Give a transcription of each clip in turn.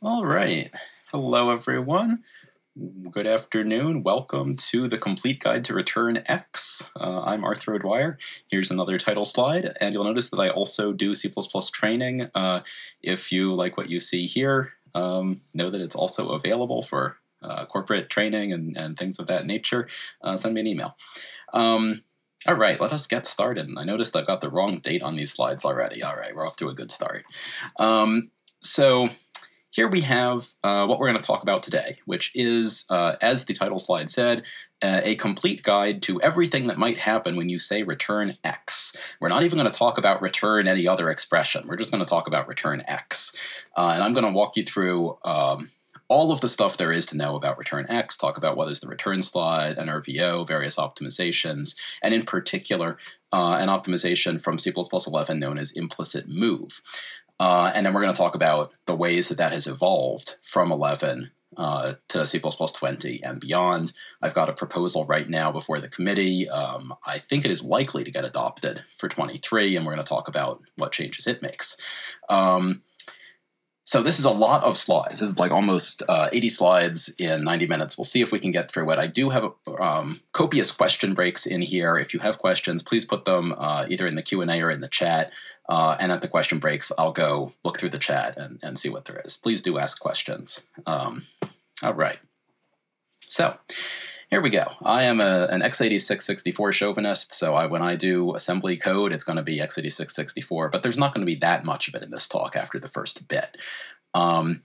All right. Hello, everyone. Good afternoon. Welcome to the Complete Guide to Return X. Uh, I'm Arthur O'Dwyer. Here's another title slide, and you'll notice that I also do C++ training. Uh, if you like what you see here, um, know that it's also available for uh, corporate training and, and things of that nature. Uh, send me an email. Um, all right, let us get started. And I noticed I've got the wrong date on these slides already. All right, we're off to a good start. Um, so here we have uh, what we're going to talk about today, which is, uh, as the title slide said, uh, a complete guide to everything that might happen when you say return x. We're not even going to talk about return any other expression. We're just going to talk about return x. Uh, and I'm going to walk you through um, all of the stuff there is to know about return x, talk about what is the return slot, NRVO, various optimizations, and in particular, uh, an optimization from C++ 11 known as implicit move. Uh, and then we're going to talk about the ways that that has evolved from 11 uh, to C++ 20 and beyond. I've got a proposal right now before the committee. Um, I think it is likely to get adopted for 23, and we're going to talk about what changes it makes. Um, so this is a lot of slides. This is like almost uh, 80 slides in 90 minutes. We'll see if we can get through it. I do have um, copious question breaks in here. If you have questions, please put them uh, either in the Q&A or in the chat. Uh, and at the question breaks, I'll go look through the chat and, and see what there is. Please do ask questions. Um, all right. So here we go. I am a, an x86-64 chauvinist, so I, when I do assembly code, it's going to be x86-64, but there's not going to be that much of it in this talk after the first bit. Um,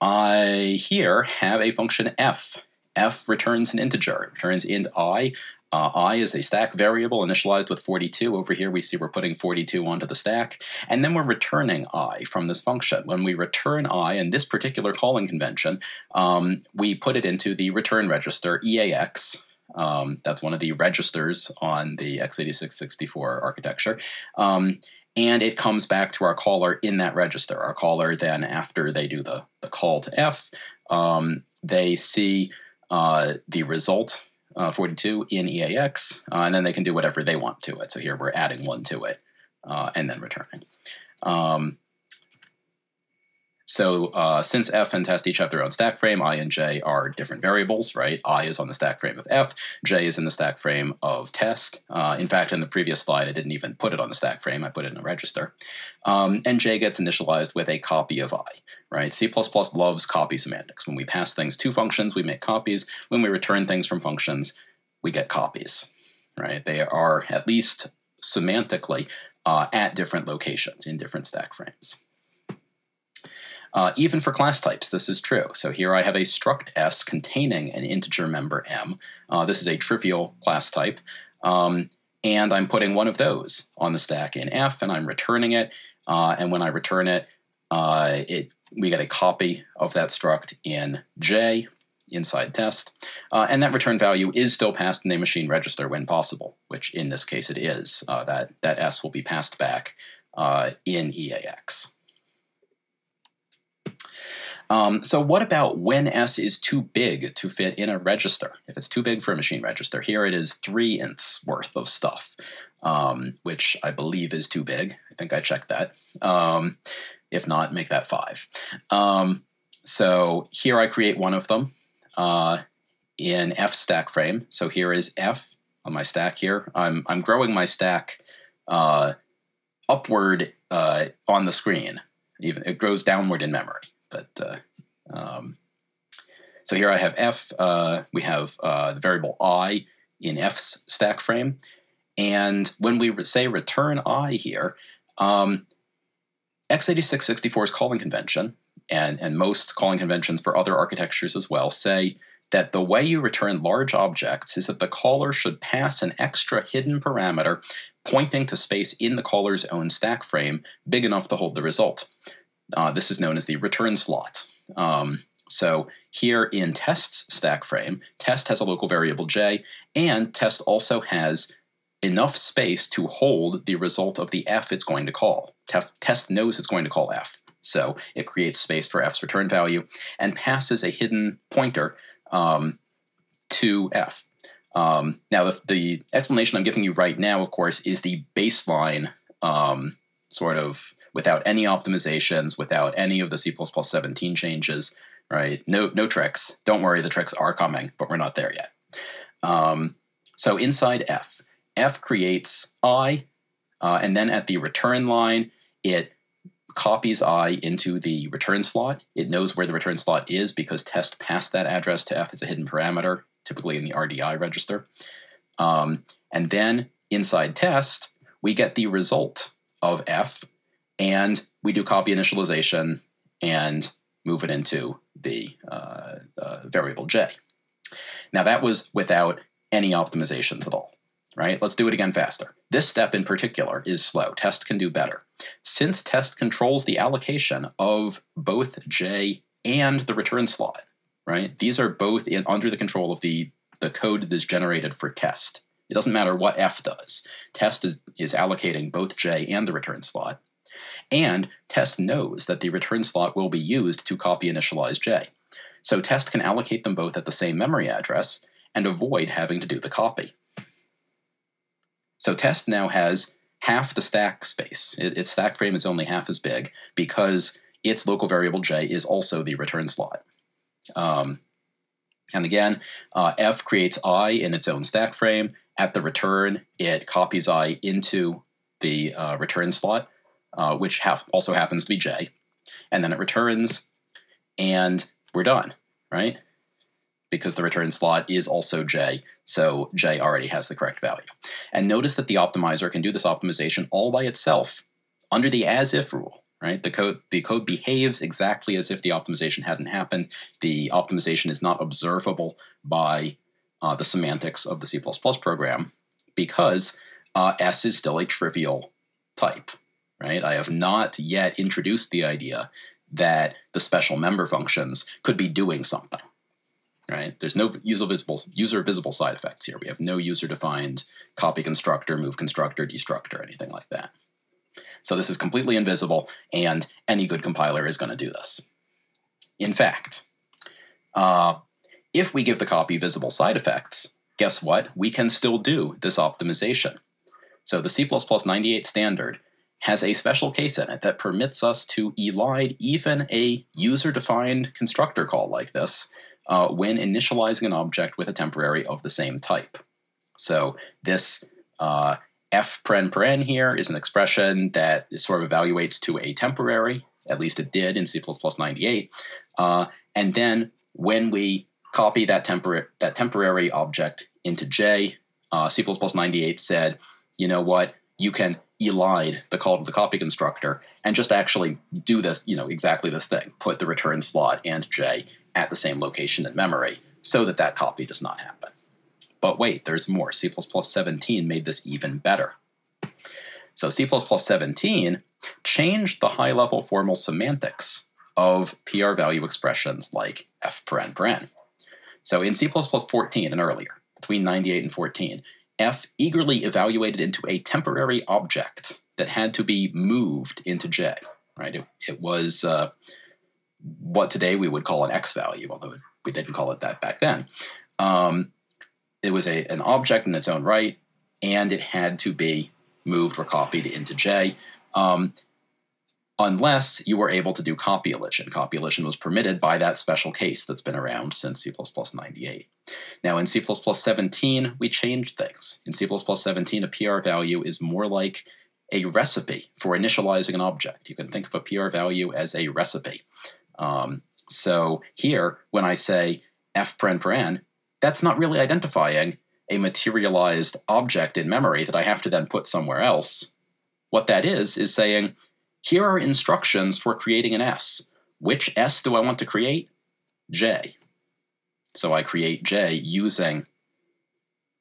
I here have a function f. f returns an integer. It returns int i. Uh, i is a stack variable initialized with 42. Over here we see we're putting 42 onto the stack. And then we're returning i from this function. When we return i in this particular calling convention, um, we put it into the return register EAX. Um, that's one of the registers on the x86-64 architecture. Um, and it comes back to our caller in that register. Our caller then, after they do the, the call to F, um, they see uh, the result uh, 42 in EAX, uh, and then they can do whatever they want to it. So here we're adding one to it uh, and then returning. Um, so uh, since f and test each have their own stack frame, i and j are different variables, right? i is on the stack frame of f, j is in the stack frame of test. Uh, in fact, in the previous slide, I didn't even put it on the stack frame, I put it in a register. Um, and j gets initialized with a copy of i, right? C++ loves copy semantics. When we pass things to functions, we make copies. When we return things from functions, we get copies, right? They are, at least semantically, uh, at different locations in different stack frames. Uh, even for class types, this is true. So here I have a struct s containing an integer member m. Uh, this is a trivial class type. Um, and I'm putting one of those on the stack in f, and I'm returning it. Uh, and when I return it, uh, it we get a copy of that struct in j inside test. Uh, and that return value is still passed in a machine register when possible, which in this case it is. Uh, that, that s will be passed back in EAX. Um, so what about when S is too big to fit in a register? If it's too big for a machine register, here it is three ints worth of stuff, um, which I believe is too big. I think I checked that. Um, if not, make that five. Um, so here I create one of them uh, in F stack frame. So here is F on my stack here. I'm, I'm growing my stack uh, upward uh, on the screen. Even it grows downward in memory. But uh, um, so here I have f. Uh, we have uh, the variable i in f's stack frame, and when we re- say return i here, um, x86-64's calling convention and and most calling conventions for other architectures as well say that the way you return large objects is that the caller should pass an extra hidden parameter pointing to space in the caller's own stack frame big enough to hold the result. Uh, this is known as the return slot. Um, so here in test's stack frame, test has a local variable j, and test also has enough space to hold the result of the f it's going to call. test knows it's going to call f, so it creates space for f's return value and passes a hidden pointer um, to f. Um, now, the, the, explanation I'm giving you right now, of course, is the baseline um, sort of without any optimizations, without any of the C++ 17 changes, right? No, no tricks. Don't worry, the tricks are coming, but we're not there yet. Um, so inside f, f creates i, uh, and then at the return line, it copies i into the return slot. It knows where the return slot is because test passed that address to f as a hidden parameter, typically in the RDI register. Um, and then inside test, we get the result of f, and we do copy initialization and move it into the uh, uh, variable j. Now that was without any optimizations at all, right? Let's do it again faster. This step in particular is slow. Test can do better. Since test controls the allocation of both j and the return slot, right? These are both in, under the control of the, the code that is generated for test. It doesn't matter what f does. Test is, is allocating both j and the return slot. And test knows that the return slot will be used to copy initialize j. So test can allocate them both at the same memory address and avoid having to do the copy. So test now has half the stack space. It, its stack frame is only half as big because its local variable j is also the return slot. Um, and again, uh, f creates i in its own stack frame. At the return, it copies i into the uh, return slot, uh, which ha- also happens to be j. And then it returns, and we're done, right? Because the return slot is also j, so j already has the correct value. And notice that the optimizer can do this optimization all by itself under the as if rule. Right? The code the code behaves exactly as if the optimization hadn't happened. The optimization is not observable by uh, the semantics of the C++ program because uh, S is still a trivial type. Right? I have not yet introduced the idea that the special member functions could be doing something. Right? There's no user visible user visible side effects here. We have no user defined copy constructor, move constructor, destructor, anything like that. So this is completely invisible, and any good compiler is going to do this. In fact, uh, if we give the copy visible side effects, guess what? We can still do this optimization. So the C++ 98 standard has a special case in it that permits us to elide even a user-defined constructor call like this uh, when initializing an object with a temporary of the same type. So this uh, f paren paren here is an expression that sort of evaluates to a temporary, at least it did in C++ 98. Uh, and then when we copy that, tempor- that temporary object into J, uh, C++ 98 said, you know what, you can elide the call to the copy constructor and just actually do this, you know, exactly this thing, put the return slot and J at the same location in memory so that that copy does not happen. But wait, there's more. C++ 17 made this even better. So C++ 17 changed the high-level formal semantics of PR value expressions like f paren paren. So in C++ 14 and earlier, between 98 and 14, f eagerly evaluated into a temporary object that had to be moved into j. Right? It, it was uh, what today we would call an x value, although we didn't call it that back then. Um, it was a, an object in its own right, and it had to be moved or copied into J, um, unless you were able to do copy elision. Copy elision was permitted by that special case that's been around since C++ 98. Now, in C++ 17, we changed things. In C++ 17, a PR value is more like a recipe for initializing an object. You can think of a PR value as a recipe. Um, so here, when I say f paren paren, that's not really identifying a materialized object in memory that I have to then put somewhere else. What that is, is saying, here are instructions for creating an S. Which S do I want to create? J. So I create J using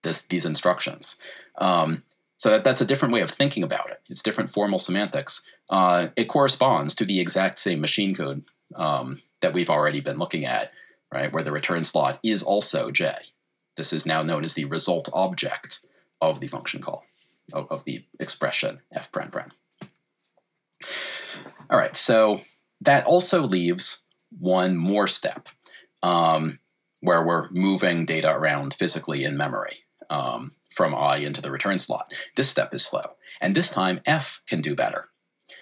this, these instructions. Um, so that, that's a different way of thinking about it. It's different formal semantics. Uh, it corresponds to the exact same machine code um, that we've already been looking at right, where the return slot is also j. This is now known as the result object of the function call, of, of the expression f paren paren. All right, so that also leaves one more step um, where we're moving data around physically in memory um, from i into the return slot. This step is slow, and this time f can do better.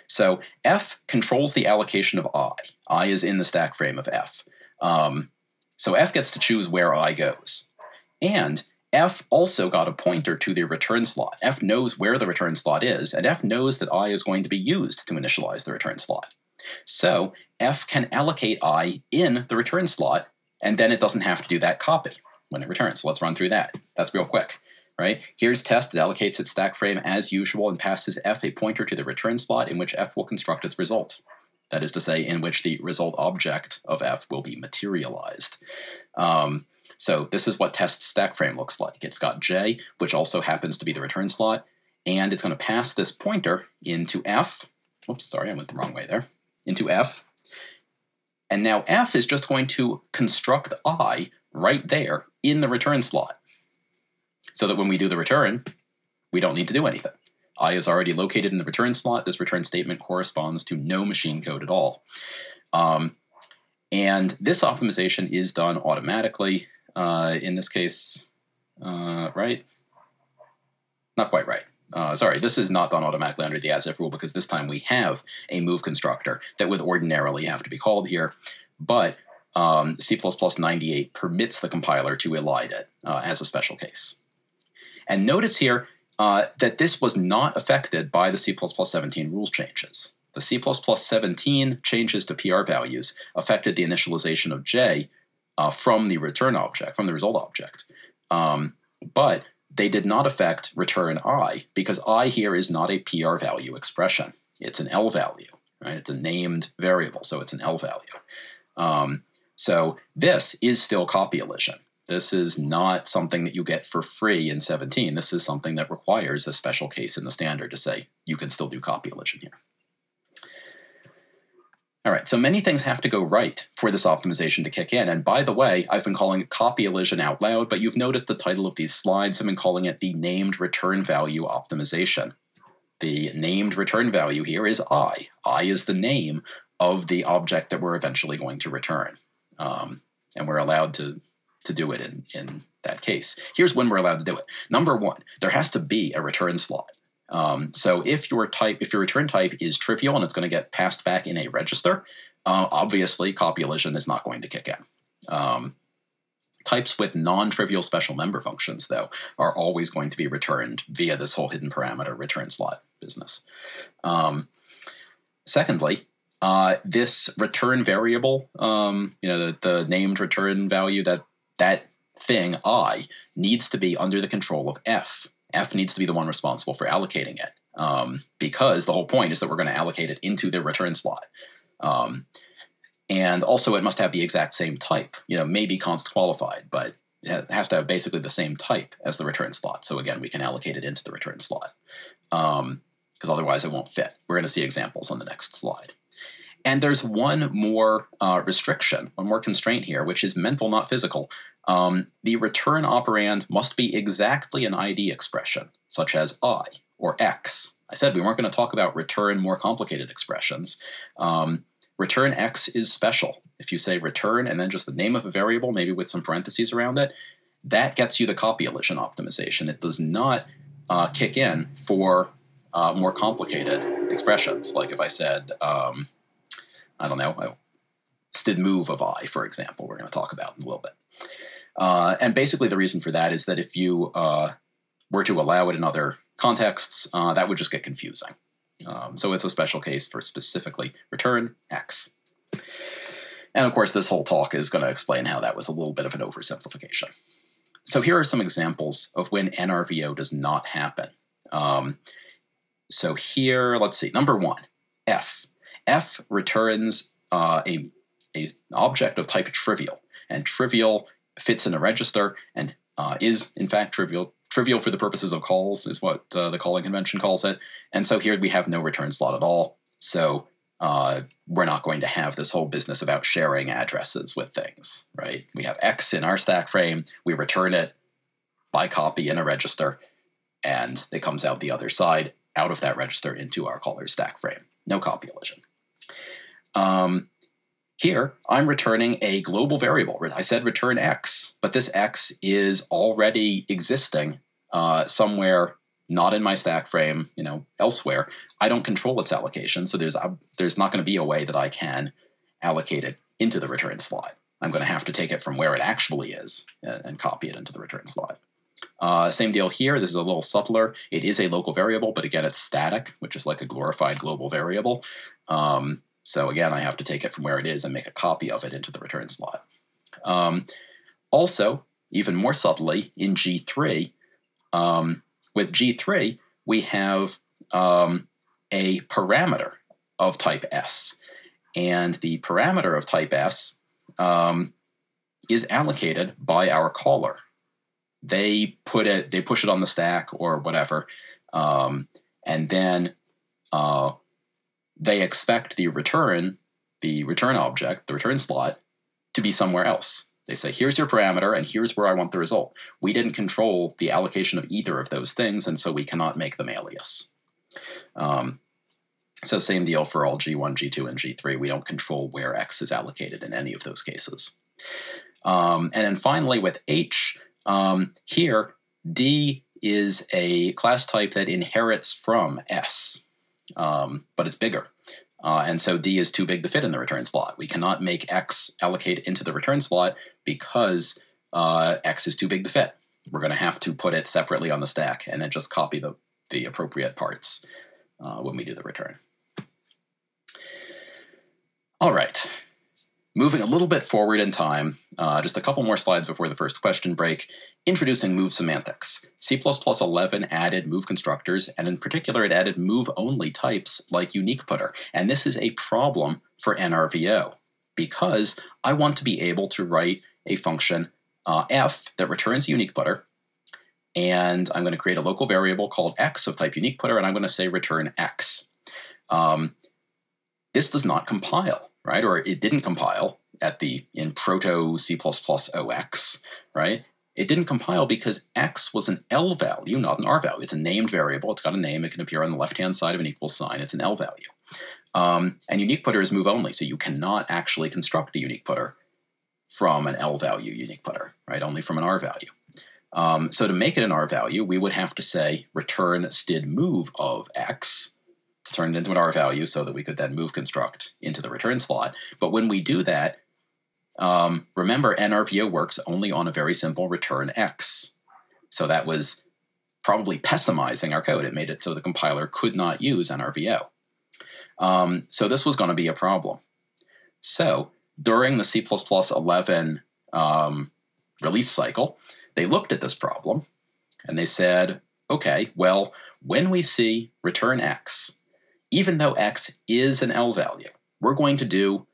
So f controls the allocation of i. i is in the stack frame of f. Um, so f gets to choose where i goes. And f also got a pointer to the return slot. f knows where the return slot is, and f knows that i is going to be used to initialize the return slot. So f can allocate i in the return slot, and then it doesn't have to do that copy when it returns. So let's run through that. That's real quick right? Here's test, it allocates its stack frame as usual and passes f a pointer to the return slot in which f will construct its result. That is to say, in which the result object of f will be materialized. Um, so this is what test stack frame looks like. It's got j, which also happens to be the return slot, and it's going to pass this pointer into f. Oops, sorry, I went the wrong way there. Into f. And now f is just going to construct i right there in the return slot so that when we do the return, we don't need to do anything. I is already located in the return slot. This return statement corresponds to no machine code at all. Um, and this optimization is done automatically. Uh, in this case, uh, right? Not quite right. Uh, sorry, this is not done automatically under the as-if rule because this time we have a move constructor that would ordinarily have to be called here, but um, C++98 permits the compiler to elide it uh, as a special case. And notice here uh, that this was not affected by the C++17 rules changes. The C++17 changes to PR values affected the initialization of J uh, from the return object, from the result object. Um, but they did not affect return i, because i here is not a PR value expression. It's an L value, right? It's a named variable, so it's an L value. Um, so this is still copy elision. This is not something that you get for free in 17. This is something that requires a special case in the standard to say you can still do copy elision here. All right, so many things have to go right for this optimization to kick in. And by the way, I've been calling it copy elision out loud, but you've noticed the title of these slides. I've been calling it the named return value optimization. The named return value here is i. i is the name of the object that we're eventually going to return. Um, and we're allowed to to do it in, in that case. Here's when we're allowed to do it. Number one, there has to be a return slot. Um, so if your type, if your return type is trivial and it's going to get passed back in a register, uh, obviously copy elision is not going to kick in. Um, types with non-trivial special member functions, though, are always going to be returned via this whole hidden parameter return slot business. Um, secondly, uh, this return variable, um, you know, the, the, named return value that that thing, I, needs to be under the control of F. F needs to be the one responsible for allocating it. Um, because the whole point is that we're going to allocate it into the return slot. Um, and also, it must have the exact same type. You know, maybe const qualified, but it has to have basically the same type as the return slot. So again, we can allocate it into the return slot because um, otherwise it won't fit. We're going to see examples on the next slide. And there's one more uh, restriction, one more constraint here, which is mental, not physical. Um, the return operand must be exactly an ID expression, such as I or X. I said we weren't going to talk about return more complicated expressions. Um, return X is special. If you say return and then just the name of a variable, maybe with some parentheses around it, that gets you the copy elision optimization. It does not uh, kick in for uh, more complicated expressions. Like if I said, um, I don't know, std move of i, for example, we're going to talk about in a little bit. Uh, and basically, the reason for that is that if you uh, were to allow it in other contexts, uh, that would just get confusing. Um, so it's a special case for specifically return x. And of course, this whole talk is going to explain how that was a little bit of an oversimplification. So here are some examples of when NRVO does not happen. Um, so here, let's see, number one, f. F returns uh, a, a object of type trivial, and trivial fits in a register and uh, is in fact trivial. Trivial for the purposes of calls is what uh, the calling convention calls it, and so here we have no return slot at all. So uh, we're not going to have this whole business about sharing addresses with things, right? We have X in our stack frame, we return it by copy in a register, and it comes out the other side out of that register into our caller stack frame. No copy elision. Um, here, I'm returning a global variable. I said return x, but this x is already existing uh, somewhere not in my stack frame, you know, elsewhere, I don't control its allocation. So there's uh, there's not going to be a way that I can allocate it into the return slot. I'm going to have to take it from where it actually is and, and copy it into the return slot. Uh, same deal here. This is a little subtler. It is a local variable, but again, it's static, which is like a glorified global variable. Um, so again, I have to take it from where it is and make a copy of it into the return slot. Um, also, even more subtly, in G3, um, with G3, we have um, a parameter of type S. And the parameter of type S um, is allocated by our caller. They put it, they push it on the stack or whatever, um, and then uh, they expect the return, the return object, the return slot, to be somewhere else. They say, here's your parameter, and here's where I want the result. We didn't control the allocation of either of those things, and so we cannot make them alias. Um, so same deal for all G1, G2, and G3. We don't control where X is allocated in any of those cases. Um, and then finally with H, um, here, D is a class type that inherits from S, um, but it's bigger. Uh, and so D is too big to fit in the return slot. We cannot make X allocate into the return slot because uh, X is too big to fit. We're going to have to put it separately on the stack and then just copy the, the appropriate parts uh, when we do the return. All right, moving a little bit forward in time, uh, just a couple more slides before the first question break. Introducing move semantics. C++ 11 added move constructors, and in particular, it added move-only types like unique putter. And this is a problem for NRVO because I want to be able to write a function uh, f that returns unique putter, and I'm going to create a local variable called x of type unique putter, and I'm going to say return x. Um, this does not compile, right? Or it didn't compile at the in proto C++ OX, right? It didn't compile because x was an L value, not an R value. It's a named variable. It's got a name. It can appear on the left-hand side of an equal sign. It's an L value. Um, and unique putter is move only, so you cannot actually construct a unique putter from an L value unique putter, right? Only from an R value. Um, so to make it an R value, we would have to say return std move of x turn it into an R value so that we could then move construct into the return slot. But when we do that, um, remember, NRVO works only on a very simple return X. So that was probably pessimizing our code. It made it so the compiler could not use NRVO. Um, so this was going to be a problem. So during the C++ 11 um, release cycle, they looked at this problem and they said, okay, well, when we see return x, even though x is an L value, we're going to do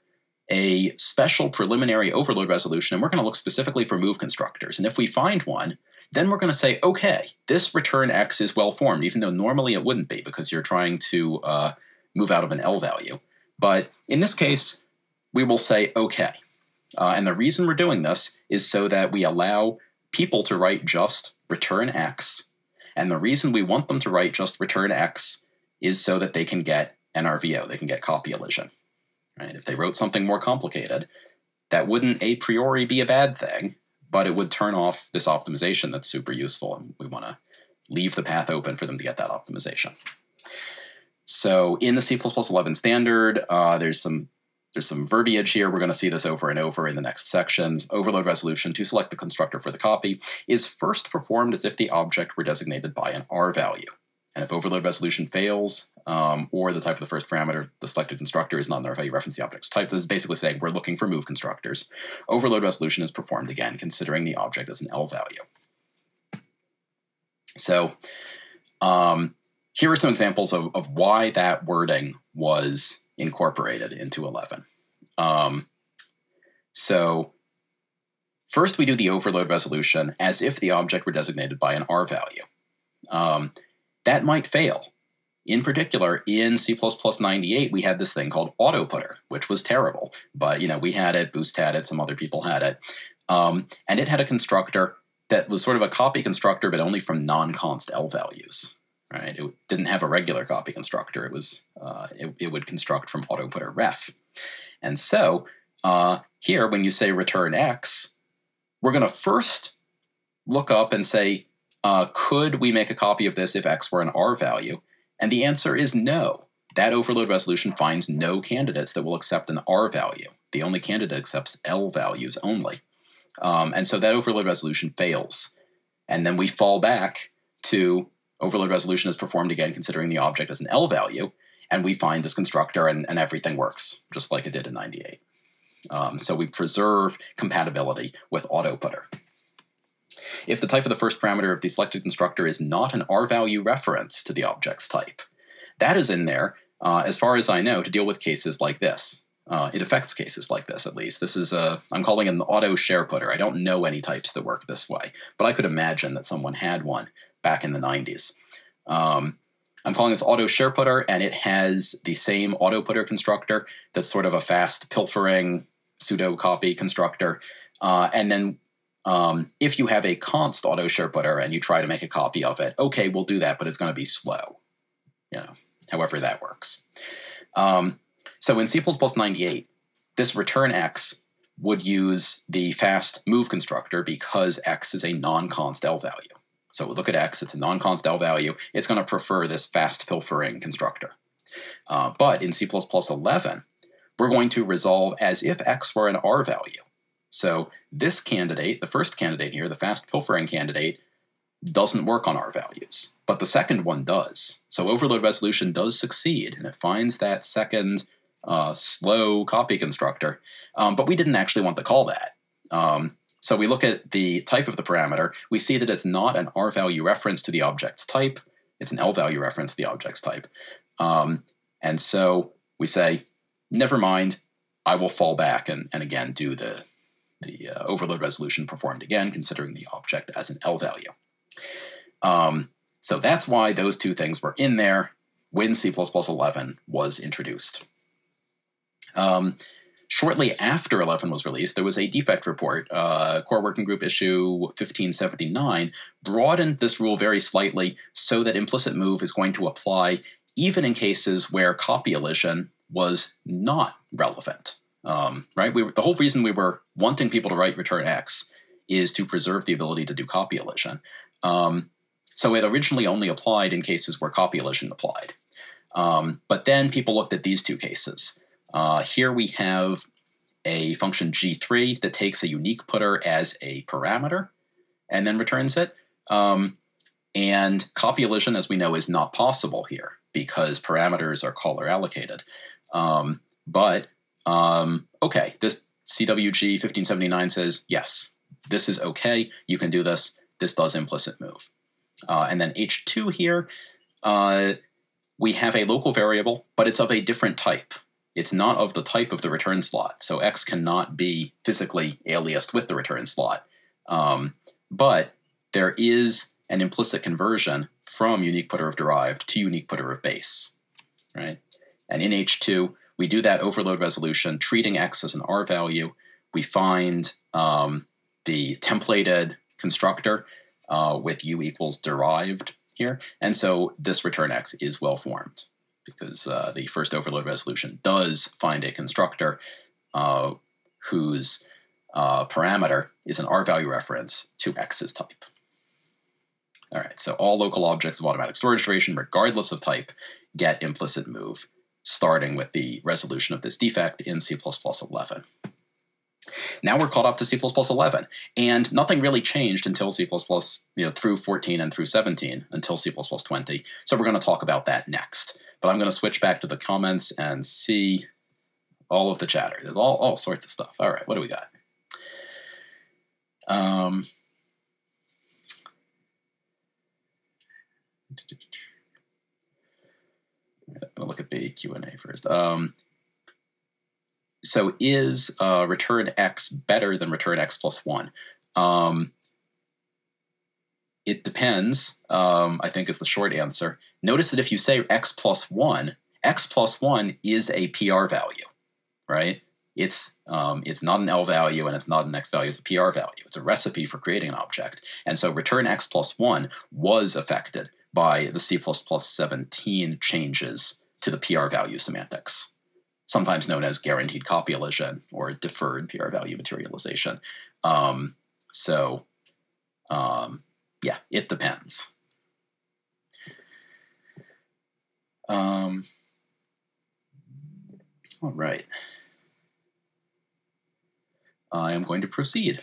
a special preliminary overload resolution, and we're going to look specifically for move constructors. And if we find one, then we're going to say, okay, this return x is well formed, even though normally it wouldn't be because you're trying to uh, move out of an L value. But in this case, we will say, okay. Uh, and the reason we're doing this is so that we allow people to write just return x. And the reason we want them to write just return x is so that they can get NRVO, they can get copy elision. Right? If they wrote something more complicated, that wouldn't a priori be a bad thing, but it would turn off this optimization that's super useful, and we want to leave the path open for them to get that optimization. So in the C++11 standard, uh, there's some there's some verbiage here. We're going to see this over and over in the next sections. Overload resolution to select the constructor for the copy is first performed as if the object were designated by an R value. And if overload resolution fails, um, or the type of the first parameter, the selected constructor is not in R value, reference the object's type. This is basically saying we're looking for move constructors. Overload resolution is performed again, considering the object as an L value. So um, here are some examples of, of why that wording was incorporated into 11. Um, so first we do the overload resolution as if the object were designated by an R value. Um, that might fail. In particular, in C++ 98, we had this thing called autoputter, which was terrible. But, you know, we had it, Boost had it, some other people had it. Um, and it had a constructor that was sort of a copy constructor, but only from non-const L values, right? It didn't have a regular copy constructor. It was, uh, it, it, would construct from autoputter ref. And so uh, here, when you say return X, we're going to first look up and say, uh, could we make a copy of this if x were an r value? And the answer is no. That overload resolution finds no candidates that will accept an r value. The only candidate accepts L values only. Um, and so that overload resolution fails. And then we fall back to overload resolution is performed again considering the object as an L value, and we find this constructor and, and everything works, just like it did in 98. Um, so we preserve compatibility with autoputter. If the type of the first parameter of the selected constructor is not an R value reference to the object's type, that is in there, uh, as far as I know, to deal with cases like this. Uh, it affects cases like this, at least. This is a, I'm calling it an auto share putter. I don't know any types that work this way, but I could imagine that someone had one back in the 90s. Um, I'm calling this auto share putter, and it has the same auto putter constructor that's sort of a fast pilfering pseudo copy constructor. Uh, and then um, if you have a const auto share putter and you try to make a copy of it, okay, we'll do that, but it's going to be slow. You know, however that works. Um, so in C++ 98, this return x would use the fast move constructor because x is a non-const L value. So look at x, it's a non-const L value. It's going to prefer this fast pilfering constructor. Uh, but in C++ 11, we're going to resolve as if x were an R value. So this candidate, the first candidate here, the fast pilfering candidate, doesn't work on R values, but the second one does. So overload resolution does succeed, and it finds that second uh, slow copy constructor, um, but we didn't actually want to call that. Um, so we look at the type of the parameter, we see that it's not an R value reference to the object's type, it's an L value reference to the object's type. Um, and so we say, never mind, I will fall back and, and again do the, the uh, overload resolution performed again, considering the object as an L value. Um, so that's why those two things were in there when C++ 11 was introduced. Um, shortly after 11 was released, there was a defect report. Uh, Core Working Group issue 1579 broadened this rule very slightly so that implicit move is going to apply even in cases where copy elision was not relevant. Um, right? We were, the whole reason we were wanting people to write return X is to preserve the ability to do copy elision. Um, so it originally only applied in cases where copy elision applied. Um, but then people looked at these two cases. Uh, here we have a function g3 that takes a unique putter as a parameter and then returns it. Um, and copy elision, as we know, is not possible here because parameters are caller allocated. Um, but um, okay, this CWG 1579 says, yes, this is okay. You can do this. This does implicit move. Uh, and then H2 here, uh, we have a local variable, but it's of a different type it's not of the type of the return slot. So X cannot be physically aliased with the return slot. Um, but there is an implicit conversion from unique putter of derived to unique putter of base, right? And in H2, we do that overload resolution, treating X as an R value. We find um, the templated constructor uh, with U equals derived here. And so this return X is well formed because uh, the first overload resolution does find a constructor uh, whose uh, parameter is an R value reference to X's type. All right, so all local objects of automatic storage duration, regardless of type, get implicit move, starting with the resolution of this defect in C++ 11. Now we're caught up to C++ 11, and nothing really changed until C++, you know, through 14 and through 17, until C++ 20. So we're going to talk about that next. But I'm going to switch back to the comments and see all of the chatter. There's all, all sorts of stuff. All right, what do we got? Um, I'll look at the Q&A first. Um, so is uh, return x better than return x plus 1? Um, it depends, um, I think is the short answer. Notice that if you say x plus 1, x plus 1 is a PR value, right? It's, um, it's not an L value and it's not an X value, it's a PR value. It's a recipe for creating an object. And so return x plus 1 was affected by the C++ 17 changes to the PR value semantics, sometimes known as guaranteed copy elision or deferred PR value materialization. Um, so um, yeah, it depends. Um, all right. I am going to proceed.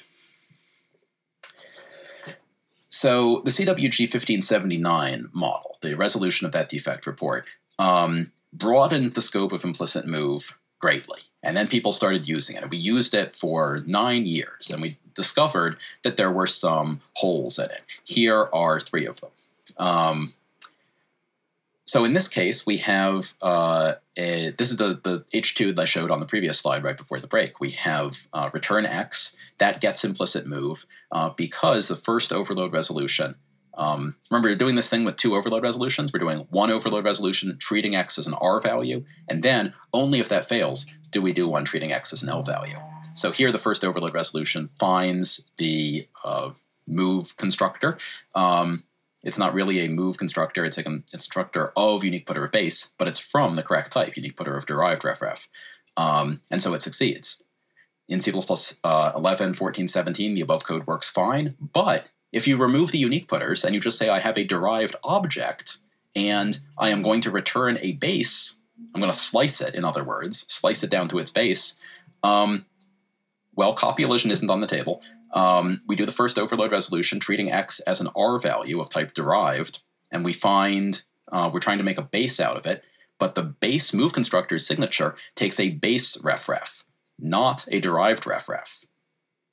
So the CWG 1579 model, the resolution of that defect report, um, broadened the scope of implicit move greatly. And then people started using it. And we used it for nine years, and we discovered that there were some holes in it. Here are three of them. Um, so in this case, we have uh, a, this is the, the H2 that I showed on the previous slide right before the break. We have uh, return X, that gets implicit move uh, because the first overload resolution, um, remember you're doing this thing with two overload resolutions. We're doing one overload resolution treating X as an R value, and then only if that fails do we do one treating X as an L value. So here the first overload resolution finds the uh, move constructor. Um, it's not really a move constructor, it's like a constructor of unique putter of base, but it's from the correct type, unique putter of derived ref ref. Um, and so it succeeds. In C++ uh, 11, 14, 17, the above code works fine, but if you remove the unique putters and you just say I have a derived object and I am going to return a base, I'm going to slice it, in other words, slice it down to its base, um, well, copy elision isn't on the table. Um, we do the first overload resolution, treating x as an r value of type derived, and we find uh, we're trying to make a base out of it, but the base move constructor's signature takes a base ref ref, not a derived ref ref.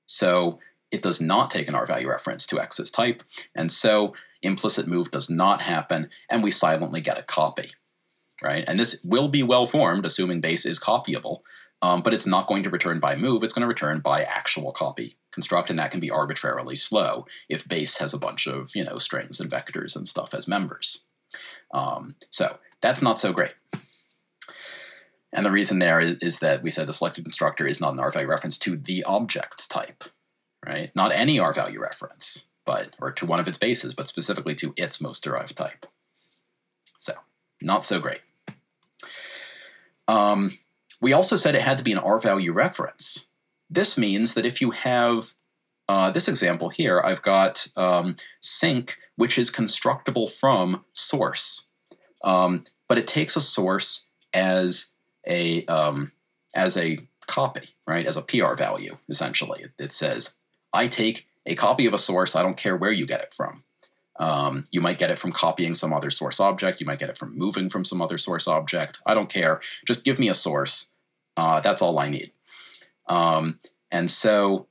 So it does not take an r value reference to x's type, and so implicit move does not happen, and we silently get a copy. Right? And this will be well formed, assuming base is copyable, um, but it's not going to return by move, it's going to return by actual copy construct, and that can be arbitrarily slow if base has a bunch of you know strings and vectors and stuff as members. Um, so that's not so great. And the reason there is, is, that we said the selected constructor is not an R value reference to the object's type, right? Not any R value reference, but or to one of its bases, but specifically to its most derived type. So not so great. Um, we also said it had to be an R value reference. This means that if you have uh, this example here, I've got um, sink, which is constructible from source, um, but it takes a source as a um, as a copy, right? As a PR value, essentially. It, it, says, I take a copy of a source. I don't care where you get it from. Um, you might get it from copying some other source object. You might get it from moving from some other source object. I don't care. Just give me a source. Uh, that's all I need. Um, and so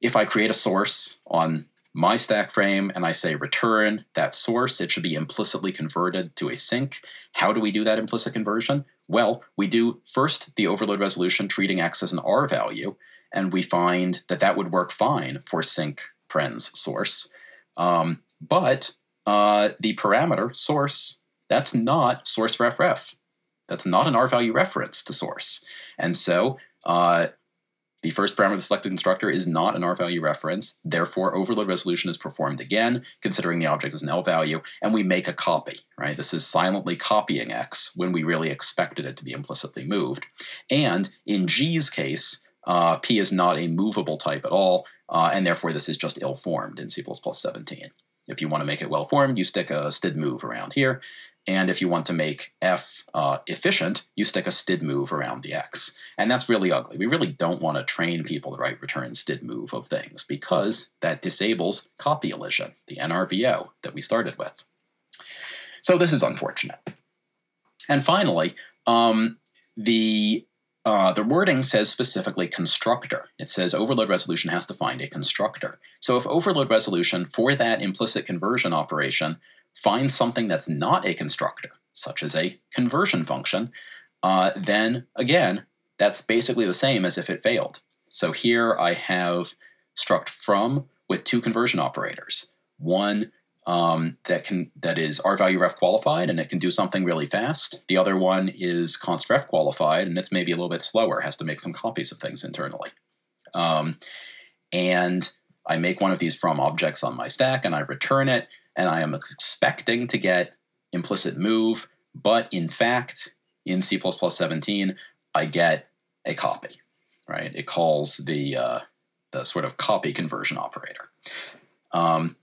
if I create a source on my stack frame and I say return that source, it should be implicitly converted to a sink. How do we do that implicit conversion? Well, we do first the overload resolution treating x as an r value, and we find that that would work fine for sink prens source. Um, but uh, the parameter source, that's not source ref ref. That's not an R value reference to source. And so uh, the first parameter of the selected constructor is not an R value reference. Therefore, overload resolution is performed again, considering the object is an L value, and we make a copy, right? This is silently copying X when we really expected it to be implicitly moved. And in G's case, uh, P is not a movable type at all, uh, and therefore this is just ill-formed in C++ 17. If you want to make it well-formed, you stick a std move around here, and if you want to make f uh, efficient, you stick a std move around the x. And that's really ugly. We really don't want to train people to write return std move of things because that disables copy elision, the NRVO that we started with. So this is unfortunate. And finally, um, the uh, the wording says specifically constructor. It says overload resolution has to find a constructor. So if overload resolution for that implicit conversion operation finds something that's not a constructor, such as a conversion function, uh, then again, that's basically the same as if it failed. So here I have struct from with two conversion operators. One um, that can that is R value ref qualified and it can do something really fast. The other one is const ref qualified and it's maybe a little bit slower, has to make some copies of things internally. Um, and I make one of these from objects on my stack and I return it and I am expecting to get implicit move, but in fact, in C++ 17, I get a copy, right? It calls the, uh, the sort of copy conversion operator. Um,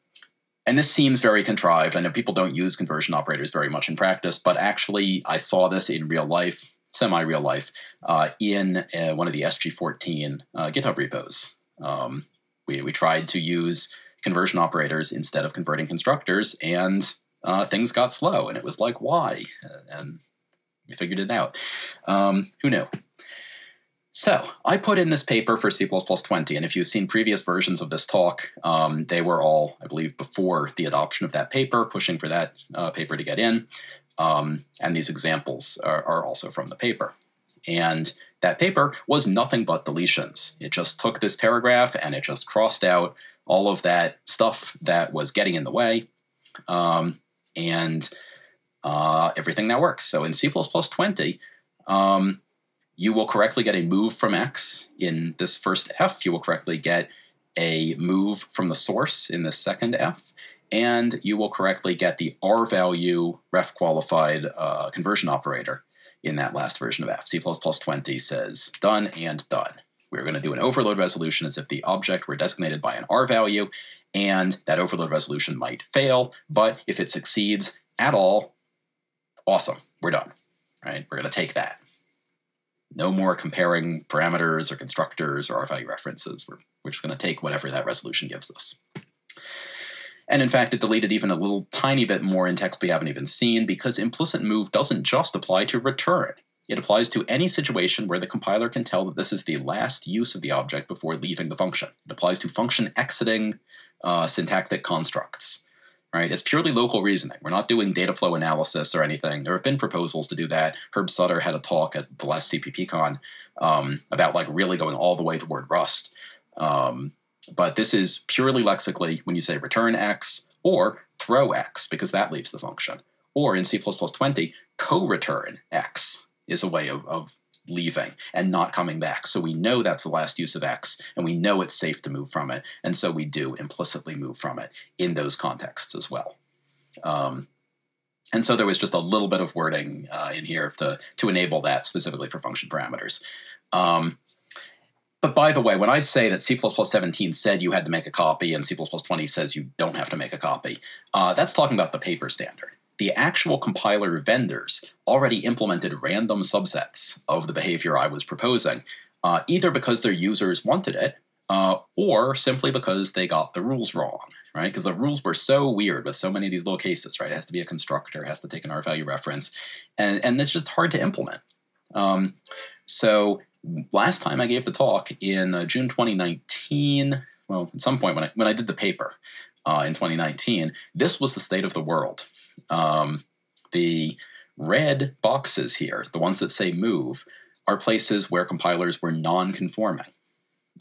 and this seems very contrived. I know people don't use conversion operators very much in practice, but actually, I saw this in real life, semi real life, uh, in uh, one of the SG14 uh, GitHub repos. Um, we, we tried to use conversion operators instead of converting constructors, and uh, things got slow. And it was like, why? And we figured it out. Um, who knew? So I put in this paper for C++20, and if you've seen previous versions of this talk, um, they were all, I believe, before the adoption of that paper, pushing for that uh, paper to get in. Um, and these examples are, are, also from the paper. And that paper was nothing but deletions. It just took this paragraph and it just crossed out all of that stuff that was getting in the way um, and uh, everything that works. So in C++20, um, you will correctly get a move from X in this first F. You will correctly get a move from the source in the second F. And you will correctly get the R value ref qualified uh, conversion operator in that last version of F. C++ 20 says done and done. We're going to do an overload resolution as if the object were designated by an R value, and that overload resolution might fail, but if it succeeds at all, awesome, we're done. Right? We're going to take that. No more comparing parameters or constructors or R value references. We're, we're just going to take whatever that resolution gives us. And in fact, it deleted even a little tiny bit more in text we haven't even seen because implicit move doesn't just apply to return. It applies to any situation where the compiler can tell that this is the last use of the object before leaving the function. It applies to function exiting uh, syntactic constructs right? It's purely local reasoning. We're not doing data flow analysis or anything. There have been proposals to do that. Herb Sutter had a talk at the last CPPCon um, about like really going all the way toward Rust. Um, but this is purely lexically when you say return x or throw x because that leaves the function. Or in C++20, co-return x is a way of, of leaving and not coming back. So we know that's the last use of X, and we know it's safe to move from it, and so we do implicitly move from it in those contexts as well. Um, and so there was just a little bit of wording uh, in here to, to enable that specifically for function parameters. Um, but by the way, when I say that C++17 said you had to make a copy and C++20 says you don't have to make a copy, uh, that's talking about the paper standard the actual compiler vendors already implemented random subsets of the behavior I was proposing, uh, either because their users wanted it uh, or simply because they got the rules wrong, right? Because the rules were so weird with so many of these little cases, right? It has to be a constructor, it has to take an R value reference, and, and it's just hard to implement. Um, so last time I gave the talk in uh, June 2019, well, at some point when I, when I did the paper uh, in 2019, this was the state of the world um, the red boxes here, the ones that say move, are places where compilers were non-conforming.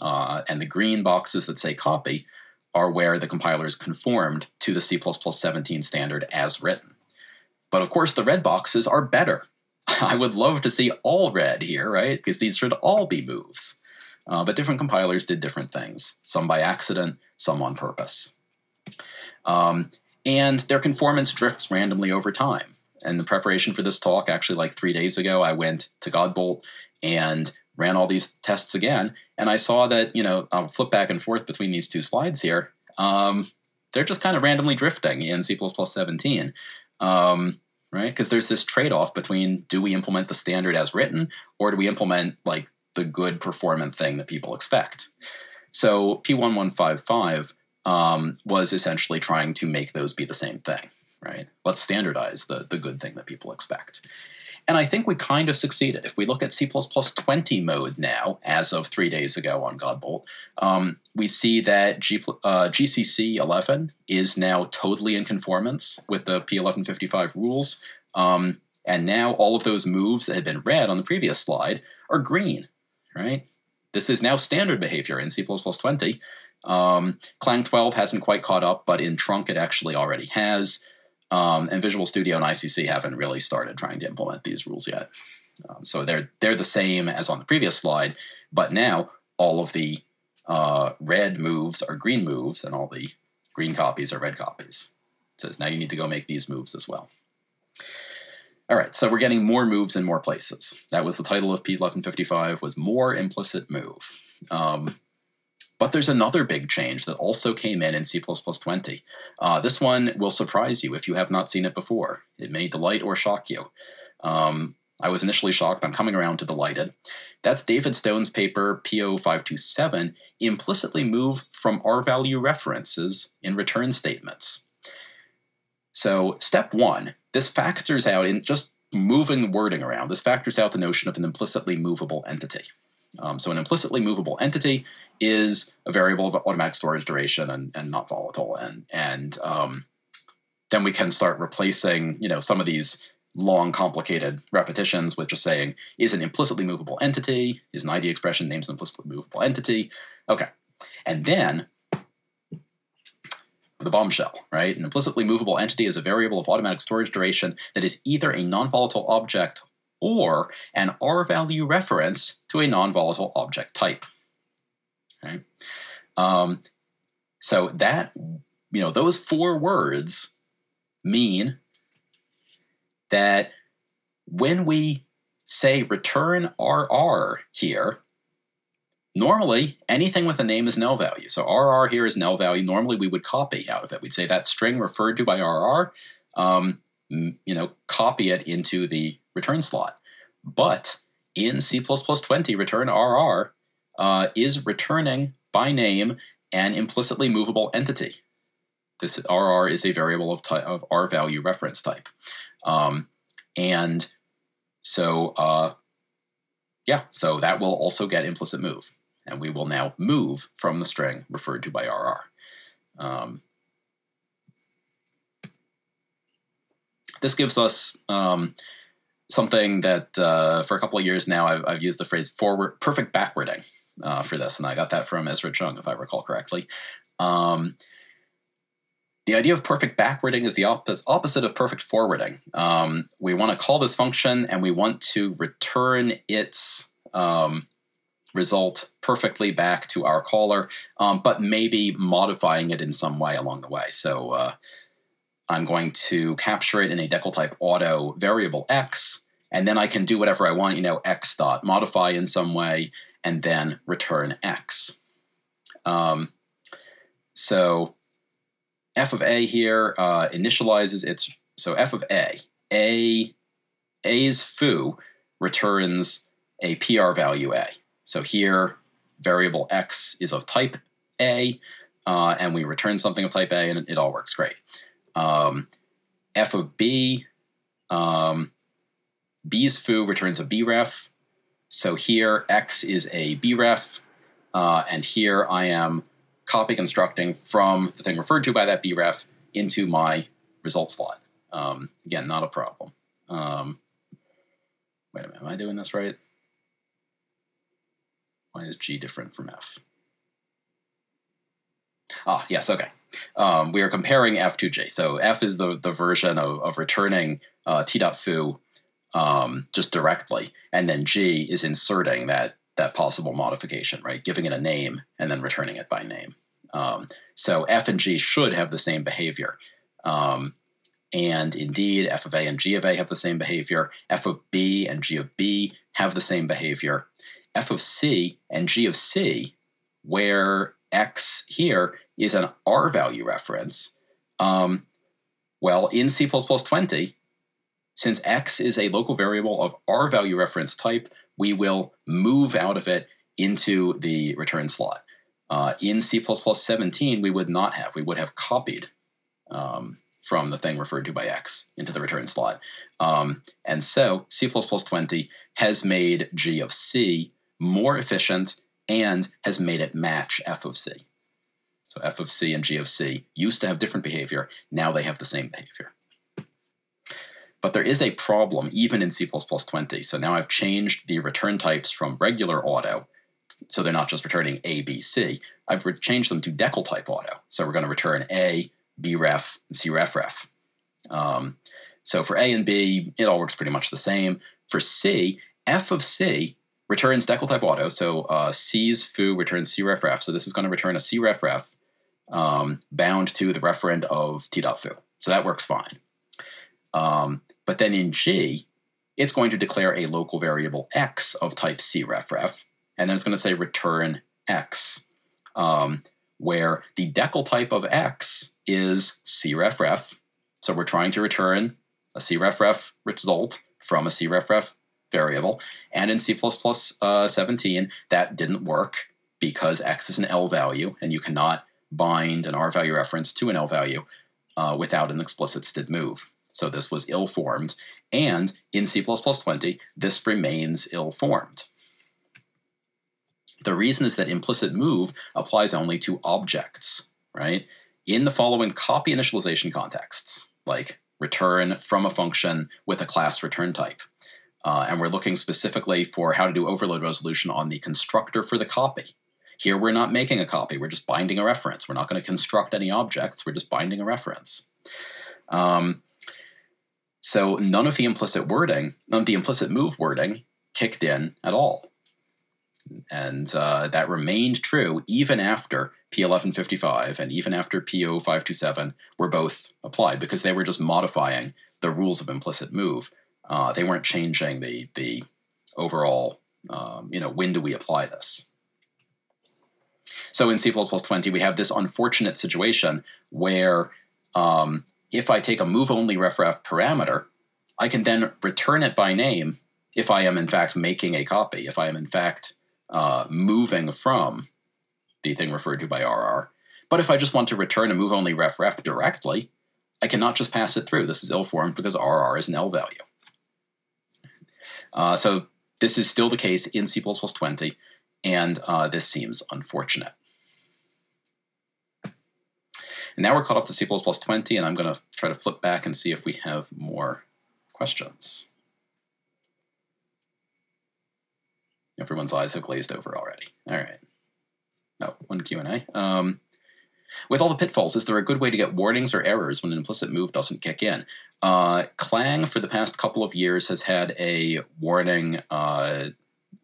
Uh, and the green boxes that say copy are where the compilers conformed to the C++17 standard as written. But of course, the red boxes are better. I would love to see all red here, right? Because these should all be moves. Uh, but different compilers did different things, some by accident, some on purpose. Um, and their conformance drifts randomly over time. And the preparation for this talk, actually, like three days ago, I went to Godbolt and ran all these tests again, and I saw that you know I'll flip back and forth between these two slides here. Um, they're just kind of randomly drifting in C++ 17, um, right? Because there's this trade-off between do we implement the standard as written, or do we implement like the good performant thing that people expect? So P1155 um, was essentially trying to make those be the same thing, right? Let's standardize the, the good thing that people expect. And I think we kind of succeeded. If we look at C++20 mode now, as of three days ago on Godbolt, um, we see that G, uh, GCC 11 is now totally in conformance with the P1155 rules. Um, and now all of those moves that had been red on the previous slide are green, right? This is now standard behavior in C++20. Um, Clang 12 hasn't quite caught up, but in Trunk it actually already has. Um, and Visual Studio and ICC haven't really started trying to implement these rules yet. Um, so they're they're the same as on the previous slide, but now all of the uh, red moves are green moves, and all the green copies are red copies. It says now you need to go make these moves as well. All right, so we're getting more moves in more places. That was the title of P1155 was more implicit move. Um, But there's another big change that also came in in C++20. Uh, this one will surprise you if you have not seen it before. It may delight or shock you. Um, I was initially shocked. I'm coming around to delighted. That's David Stone's paper P0527 implicitly move from R value references in return statements. So, step one, this factors out in just moving the wording around. This factors out the notion of an implicitly movable entity. Um, so, an implicitly movable entity is a variable of automatic storage duration and, and not volatile. And, and um, then we can start replacing, you know, some of these long, complicated repetitions with just saying, is an implicitly movable entity, is an ID expression names an implicitly movable entity. Okay. And then the bombshell, right? An implicitly movable entity is a variable of automatic storage duration that is either a non-volatile object or an R value reference to a non-volatile object type. Okay? Um, so that, you know, those four words mean that when we say return RR here, normally anything with a name is null value. So RR here is null value. Normally we would copy out of it. We'd say that string referred to by RR, um, you know, copy it into the return slot. But in C++20, return RR uh, is returning by name an implicitly movable entity. This RR is a variable of, of R value reference type. Um, and so, uh, yeah, so that will also get implicit move. And we will now move from the string referred to by RR. Um, this gives us um, something that uh, for a couple of years now I've, I've, used the phrase forward perfect backwarding uh, for this, and I got that from Ezra Chung, if I recall correctly. Um, the idea of perfect backwarding is the opposite of perfect forwarding. Um, we want to call this function and we want to return its um, result perfectly back to our caller, um, but maybe modifying it in some way along the way. So uh, I'm going to capture it in a decltype auto variable x, and then I can do whatever I want, you know, x dot modify in some way, and then return x. Um, so f of a here uh, initializes its so f of a a a's foo returns a pr value a. So here variable x is of type a, uh, and we return something of type a, and it all works great. Um, f of b um, b's foo returns a bref. So here x is a bref, uh, and here I am copy constructing from the thing referred to by that bref into my result slot. Um, again, not a problem. Um, wait a minute, am I doing this right? Why is G different from F? Ah, yes, okay. Um, we are comparing F to J. So F is the, the version of, of returning uh, t.foo um, just directly, and then G is inserting that that possible modification, right? Giving it a name and then returning it by name. Um, so F and G should have the same behavior. Um, and indeed, F of A and G of A have the same behavior. F of B and G of B have the same behavior. F of C and G of C, where X here is an R value reference, um, well, in C++20, since X is a local variable of R value reference type, we will move out of it into the return slot. Uh, in C++17, we would not have. We would have copied um, from the thing referred to by x into the return slot. Um, and so C++20 has made G of C more efficient and has made it match f of c. So f of c and g of c used to have different behavior. Now they have the same behavior. But there is a problem even in C++20. So now I've changed the return types from regular auto, so they're not just returning A, B, C. I've changed them to decltype auto. So we're going to return A, B ref, and C ref ref. Um, so for A and B, it all works pretty much the same. For C, F of C returns decltype auto. So uh, C's foo returns C ref ref. So this is going to return a C ref ref um, bound to the referent of T dot foo. So that works fine. Um, but then in G, it's going to declare a local variable x of type C ref ref, and then it's going to say return x. um, where the decltype of x is crefref. So we're trying to return a crefref result from a crefref variable. And in C++ uh, 17, that didn't work because x is an L value, and you cannot bind an R value reference to an L value uh, without an explicit std move. So this was ill-formed, and in C++ 20, this remains ill-formed. The reason is that implicit move applies only to objects, right? In the following copy initialization contexts, like return from a function with a class return type, uh, and we're looking specifically for how to do overload resolution on the constructor for the copy. Here we're not making a copy, we're just binding a reference. We're not going to construct any objects, we're just binding a reference. Um, so none of the implicit wording, none of the implicit move wording kicked in at all. And uh, that remained true even after P1155 and even after P0527 were both applied because they were just modifying the rules of implicit move. Uh, they weren't changing the, the overall, um, you know, when do we apply this? So in C++ 20, we have this unfortunate situation where um, if I take a move-only refref parameter, I can then return it by name if I am in fact making a copy, if I am in fact uh, moving from the thing referred to by RR. But if I just want to return a move-only refref directly, I cannot just pass it through. This is ill-formed because RR is an L value. Uh, so this is still the case in C++ 20, and uh, this seems unfortunate. And now we're caught up to C++ 20, and I'm going to try to flip back and see if we have more questions. Everyone's eyes have glazed over already. All right. Oh, one Q&A. Um, with all the pitfalls, is there a good way to get warnings or errors when an implicit move doesn't kick in? Uh, Clang, for the past couple of years, has had a warning uh,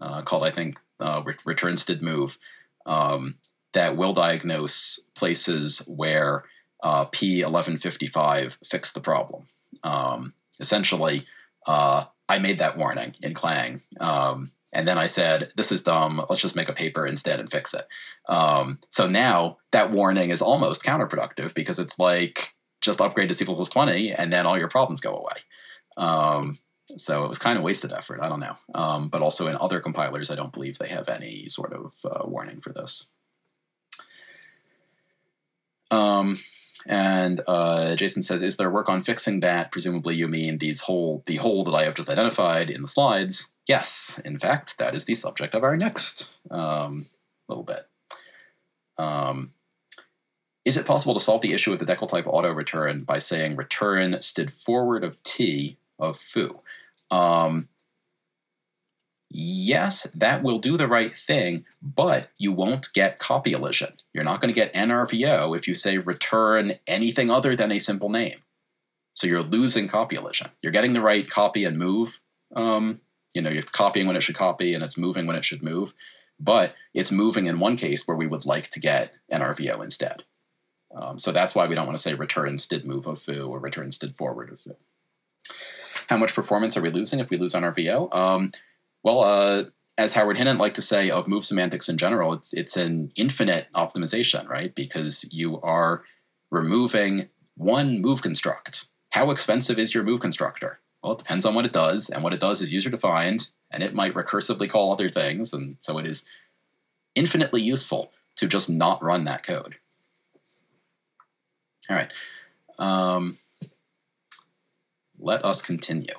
uh, called, I think, uh, return std move um, that will diagnose places where uh, P1155 fixed the problem. Um, essentially, uh, I made that warning in Clang. Um, and then I said, this is dumb. Let's just make a paper instead and fix it. Um, so now that warning is almost counterproductive because it's like just upgrade to C++ 20 and then all your problems go away. Um, so it was kind of wasted effort. I don't know. Um, but also in other compilers, I don't believe they have any sort of uh, warning for this. Um, and uh, Jason says, "Is there work on fixing that? Presumably, you mean these hole, the hole that I have just identified in the slides." Yes, in fact, that is the subject of our next um, little bit. Um, is it possible to solve the issue with the decltype auto return by saying return std forward of t of foo? Um, yes, that will do the right thing, but you won't get copy elision. You're not going to get NRVO if you say return anything other than a simple name. So you're losing copy elision. You're getting the right copy and move. Um, you know, you're copying when it should copy and it's moving when it should move, but it's moving in one case where we would like to get NRVO instead. Um, so that's why we don't want to say return std move of foo or return std forward of foo. How much performance are we losing if we lose on NRVO? Um, well, uh, as Howard Hinnant liked to say of move semantics in general, it's it's an infinite optimization, right? Because you are removing one move construct. How expensive is your move constructor? Well, it depends on what it does, and what it does is user defined, and it might recursively call other things, and so it is infinitely useful to just not run that code. All right. Um, let us continue.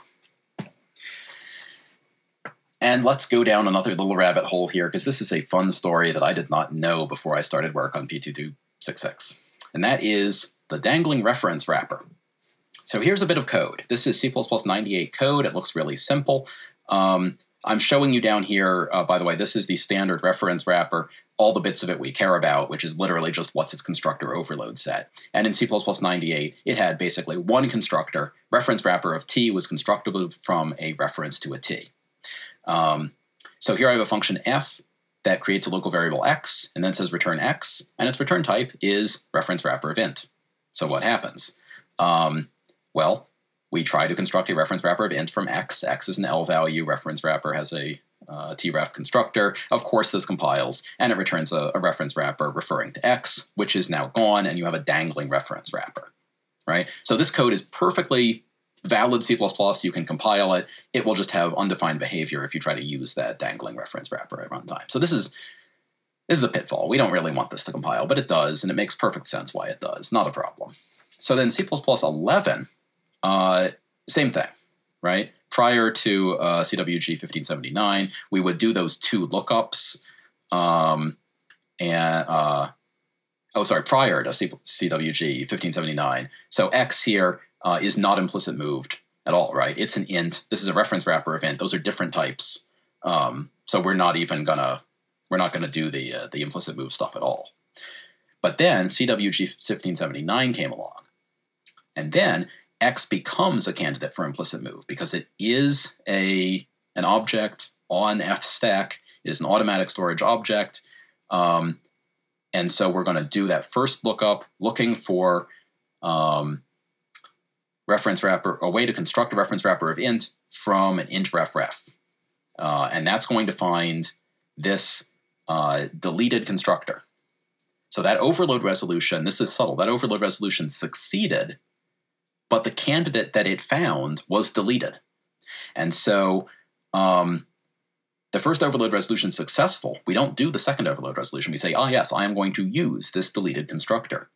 And let's go down another little rabbit hole here, because this is a fun story that I did not know before I started work on P2266. And that is the dangling reference wrapper. So here's a bit of code. This is C++98 code. It looks really simple. Um, I'm showing you down here, uh, by the way, this is the standard reference wrapper, all the bits of it we care about, which is literally just what's its constructor overload set. And in C++98, it had basically one constructor. Reference wrapper of t was constructible from a reference to a t. Um, so here I have a function f that creates a local variable x and then says return x, and its return type is reference wrapper of int. So what happens? Um, well, we try to construct a reference wrapper of int from x. x is an L value. Reference wrapper has a uh, tref constructor. Of course, this compiles and it returns a, a, reference wrapper referring to x, which is now gone, and you have a dangling reference wrapper, right? So this code is perfectly valid C++. You can compile it. It will just have undefined behavior if you try to use that dangling reference wrapper at runtime. So this is this is a pitfall. We don't really want this to compile, but it does, and it makes perfect sense why it does. Not a problem. So then C++ 11, uh, same thing, right? prior to uh, CWG 1579, we would do those two lookups. Um, and uh, oh, sorry, prior to C- CWG 1579. So X here uh, is not implicit moved at all, right? It's an int. This is a reference wrapper event. Those are different types. Um, so we're not even gonna we're not gonna do the uh, the implicit move stuff at all. But then CWG 1579 came along, and then X becomes a candidate for implicit move because it is a an object on F stack. It is an automatic storage object. Um, and so we're going to do that first lookup, looking for um, reference wrapper, a way to construct a reference wrapper of int from an int ref ref. Uh, and that's going to find this uh, deleted constructor. So that overload resolution, this is subtle, that overload resolution succeeded but the candidate that it found was deleted. And so um, the first overload resolution is successful. We don't do the second overload resolution. We say, ah, yes, I am going to use this deleted constructor.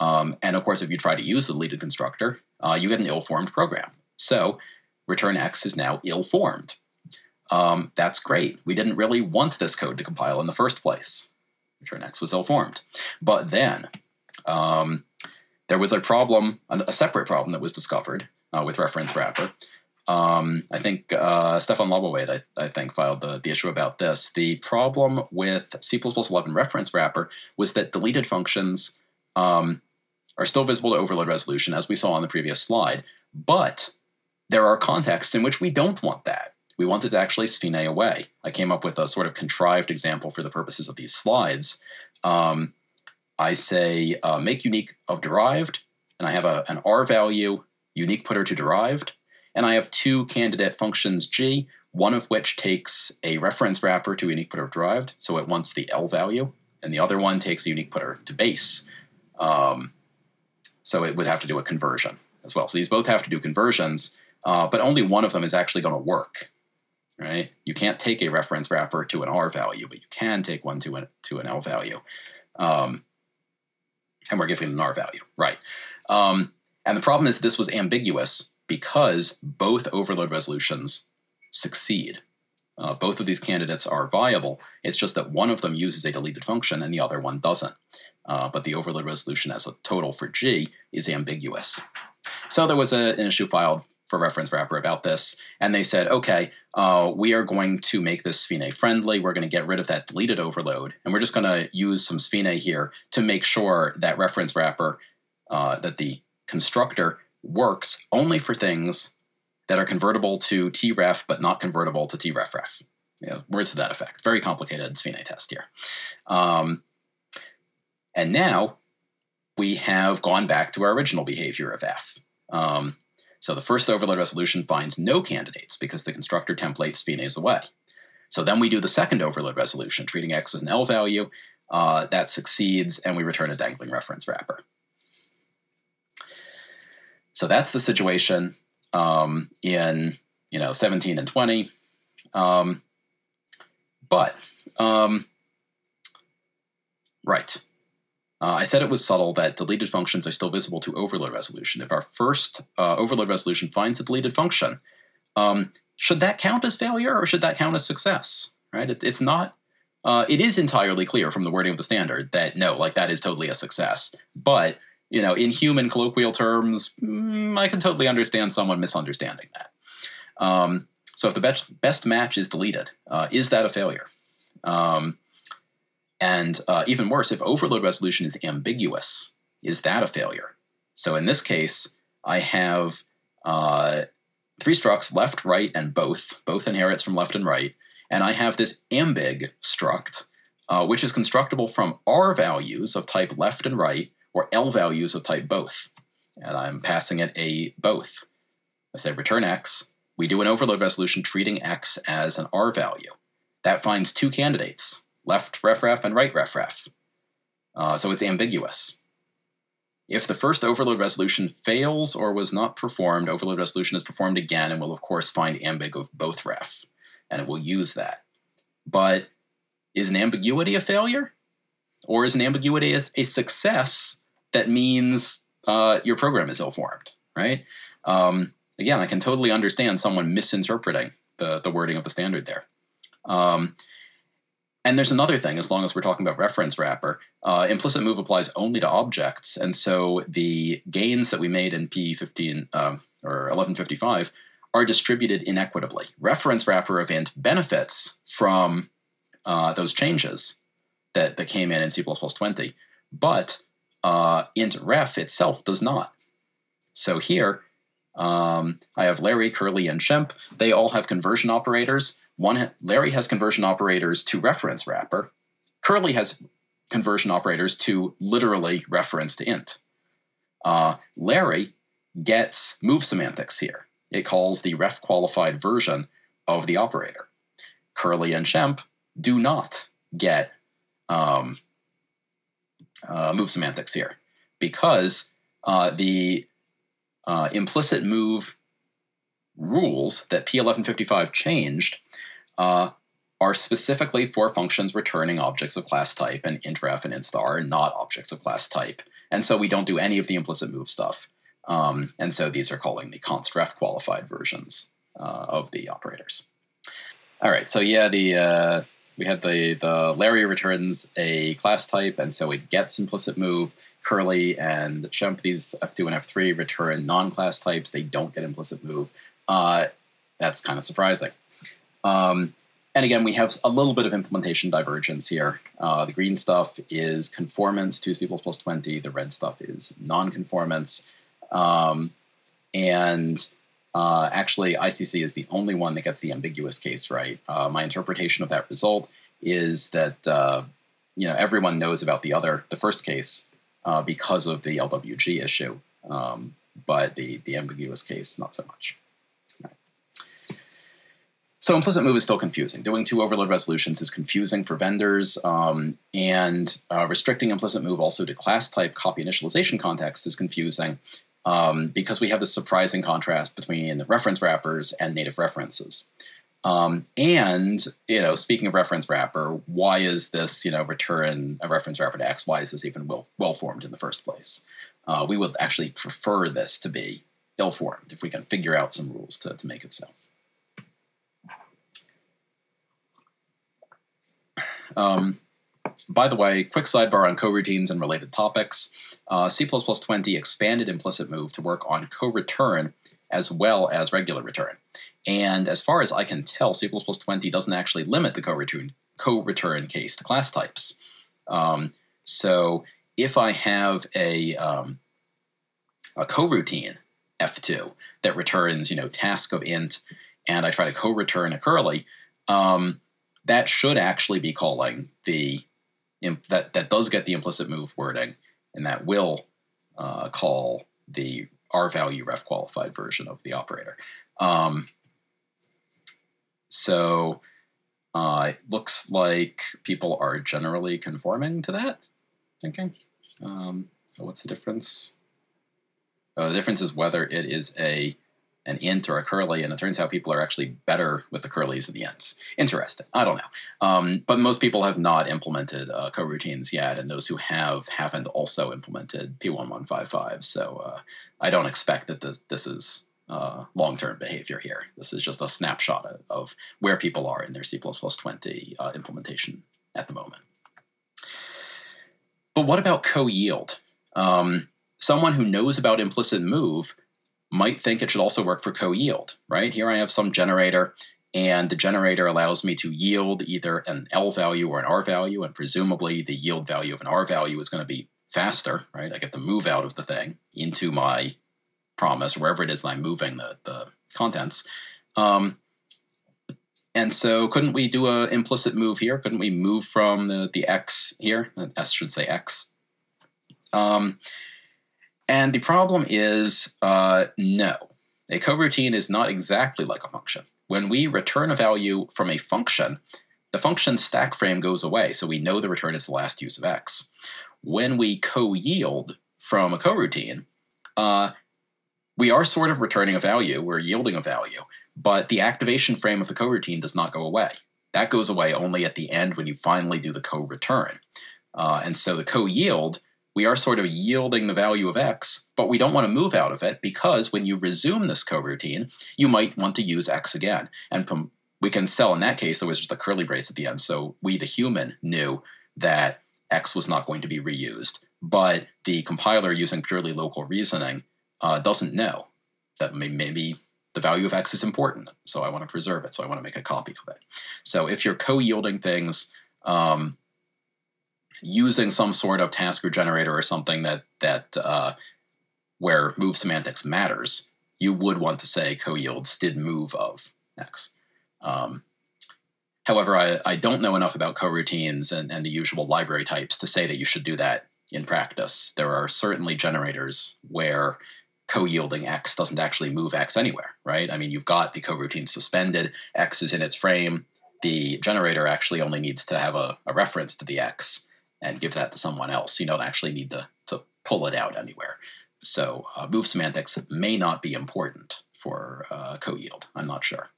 Um, and of course, if you try to use the deleted constructor, uh, you get an ill-formed program. So return x is now ill-formed. Um, that's great. We didn't really want this code to compile in the first place. Return x was ill-formed. But then, um, there was a problem, a separate problem that was discovered uh, with reference wrapper. Um, I think uh, Stephan Lavavej, I, I, think, filed the, the issue about this. The problem with C++ 11 reference wrapper was that deleted functions um, are still visible to overload resolution, as we saw on the previous slide, but there are contexts in which we don't want that. We want it to actually SFINAE away. I came up with a sort of contrived example for the purposes of these slides. Um, I say uh, make unique of derived, and I have a, an R value unique putter to derived, and I have two candidate functions G, one of which takes a reference wrapper to unique putter of derived, so it wants the L value, and the other one takes a unique putter to base. Um, so it would have to do a conversion as well. So these both have to do conversions, uh, but only one of them is actually going to work. Right? You can't take a reference wrapper to an R value, but you can take one to an to an L value. Um, and we're giving an R value, right? Um, and the problem is this was ambiguous because both overload resolutions succeed. Uh, both of these candidates are viable. It's just that one of them uses a deleted function and the other one doesn't. Uh, but the overload resolution as a total for G is ambiguous. So there was a, an issue filed for reference wrapper about this, and they said, okay, uh, we are going to make this SFINAE friendly. We're going to get rid of that deleted overload, and we're just going to use some SFINAE here to make sure that reference wrapper, uh, that the constructor works only for things that are convertible to tref but not convertible to trefref. You know, words to that effect. Very complicated SFINAE test here. Um, and now we have gone back to our original behavior of f. Um, so the first overload resolution finds no candidates because the constructor template SFINAEs away. So then we do the second overload resolution, treating x as an L value. Uh, that succeeds, and we return a dangling reference wrapper. So that's the situation um, in you know 17 and 20. Um, but um, right, uh, I said it was subtle that deleted functions are still visible to overload resolution. If our first uh, overload resolution finds a deleted function, um, should that count as failure or should that count as success? Right? It, it's not. Uh, it is entirely clear from the wording of the standard that no, like that is totally a success. But you know, in human colloquial terms, mm, I can totally understand someone misunderstanding that. Um, so if the best best match is deleted, uh, is that a failure? Um, and uh, even worse, if overload resolution is ambiguous, is that a failure? So in this case, I have uh, three structs, left, right, and both. Both inherits from left and right. And I have this ambig struct, uh, which is constructible from R values of type left and right, or L values of type both. And I'm passing it a both. I say return x. We do an overload resolution treating x as an R value. that finds two candidates, left ref ref and right ref ref. Uh, so it's ambiguous. If the first overload resolution fails or was not performed, overload resolution is performed again and will, of course, find ambig of both ref, and it will use that. But is an ambiguity a failure? Or is an ambiguity a, success that means uh, your program is ill formed, right? Um, again, I can totally understand someone misinterpreting the, the wording of the standard there. Um, and there's another thing, as long as we're talking about reference wrapper, uh, implicit move applies only to objects. And so the gains that we made in P15 um, or 1155 are distributed inequitably. Reference wrapper event benefits from uh, those changes that, that came in in C++ 20, but uh, int ref itself does not. So here, um, I have Larry, Curly, and Shemp. They all have conversion operators. One Larry has conversion operators to reference wrapper. Curly has conversion operators to literally reference to int. Uh, Larry gets move semantics here. It calls the ref qualified version of the operator. Curly and Shemp do not get um, uh, move semantics here because uh, the uh, implicit move rules that P1155 changed uh, are specifically for functions returning objects of class type, and intref and instar are not objects of class type. And so we don't do any of the implicit move stuff. Um, and so these are calling the constref qualified versions uh, of the operators. All right, so yeah, the uh, we had the the Larry returns a class type, and so it gets implicit move. Curly and Shemp, these F2 and F3 return non-class types. They don't get implicit move. Uh, that's kind of surprising. Um, and again, we have a little bit of implementation divergence here. Uh, the green stuff is conformance to C++ 20. The red stuff is non-conformance. Um, and uh, actually, ICC is the only one that gets the ambiguous case right. Uh, my interpretation of that result is that uh, you know everyone knows about the other, the first case, uh, because of the LWG issue, um, but the the ambiguous case not so much. So implicit move is still confusing. Doing two overload resolutions is confusing for vendors, um, and uh, restricting implicit move also to class type copy initialization context is confusing um, because we have this surprising contrast between the reference wrappers and native references. Um, and you know, speaking of reference wrapper, why is this you know return a reference wrapper to X? Why is this even well well formed in the first place? Uh, we would actually prefer this to be ill formed if we can figure out some rules to, to make it so. Um, by the way, quick sidebar on coroutines and related topics. Uh, C++20 expanded implicit move to work on co-return as well as regular return. And as far as I can tell, C++20 doesn't actually limit the co-return co-return case to class types. Um, so if I have a um, a coroutine F2 that returns, you know, task of int, and I try to co-return a curly, um, that should actually be calling the that that does get the implicit move wording, and that will uh, call the R value ref qualified version of the operator. Um, so uh, it looks like people are generally conforming to that thinking. Um, so what's the difference? Uh, the difference is whether it is a an int or a curly, and it turns out people are actually better with the curlies than the ints. Interesting. I don't know. Um, but most people have not implemented uh, coroutines yet, and those who have haven't also implemented P1155. So uh, I don't expect that this, this is uh, long-term behavior here. This is just a snapshot of, of where people are in their C++ 20 uh, implementation at the moment. But what about co-yield? Um, someone who knows about implicit move might think it should also work for co-yield, right? Here I have some generator, and the generator allows me to yield either an L value or an R value, and presumably the yield value of an R value is going to be faster, right? I get the move out of the thing into my promise, wherever it is that I'm moving the, the contents. Um, and so couldn't we do a implicit move here? Couldn't we move from the, the X here? S should say X. Um, and the problem is uh, no. A coroutine is not exactly like a function. When we return a value from a function, the function stack frame goes away, so we know the return is the last use of x. When we co-yield from a coroutine, uh, we are sort of returning a value, we're yielding a value, but the activation frame of the coroutine does not go away. That goes away only at the end when you finally do the co-return. Uh, and so the co-yield, we are sort of yielding the value of x, but we don't want to move out of it because when you resume this coroutine, you might want to use x again. And we can tell in that case there was just a curly brace at the end, so we, the human, knew that x was not going to be reused. But the compiler using purely local reasoning uh, doesn't know that maybe the value of x is important, so I want to preserve it, so I want to make a copy of it. So if you're co-yielding things um, using some sort of tasker generator or something that that uh, where move semantics matters, you would want to say co-yield std move of x. Um, however, I, I don't know enough about coroutines and, and the usual library types to say that you should do that in practice. There are certainly generators where co-yielding x doesn't actually move x anywhere, right? I mean, you've got the coroutine suspended, x is in its frame. The generator actually only needs to have a, a reference to the x and give that to someone else. You don't actually need to, to pull it out anywhere. So uh, move semantics may not be important for uh, co-yield. I'm not sure.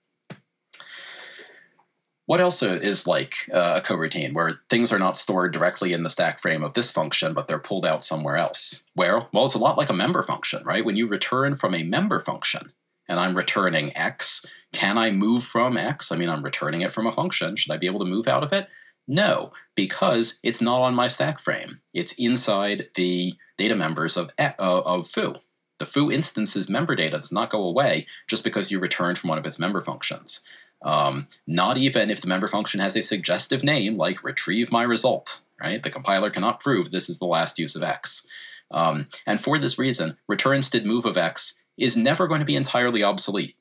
What else is like uh, a coroutine where things are not stored directly in the stack frame of this function, but they're pulled out somewhere else? Where? Well, it's a lot like a member function, right? When you return from a member function, and I'm returning x, can I move from x? I mean, I'm returning it from a function. Should I be able to move out of it? No, because it's not on my stack frame. It's inside the data members of, uh, of foo. The foo instance's member data does not go away just because you returned from one of its member functions. Um, not even if the member function has a suggestive name like retrieve my result, right? The compiler cannot prove this is the last use of x. Um, and for this reason, return std move of x is never going to be entirely obsolete,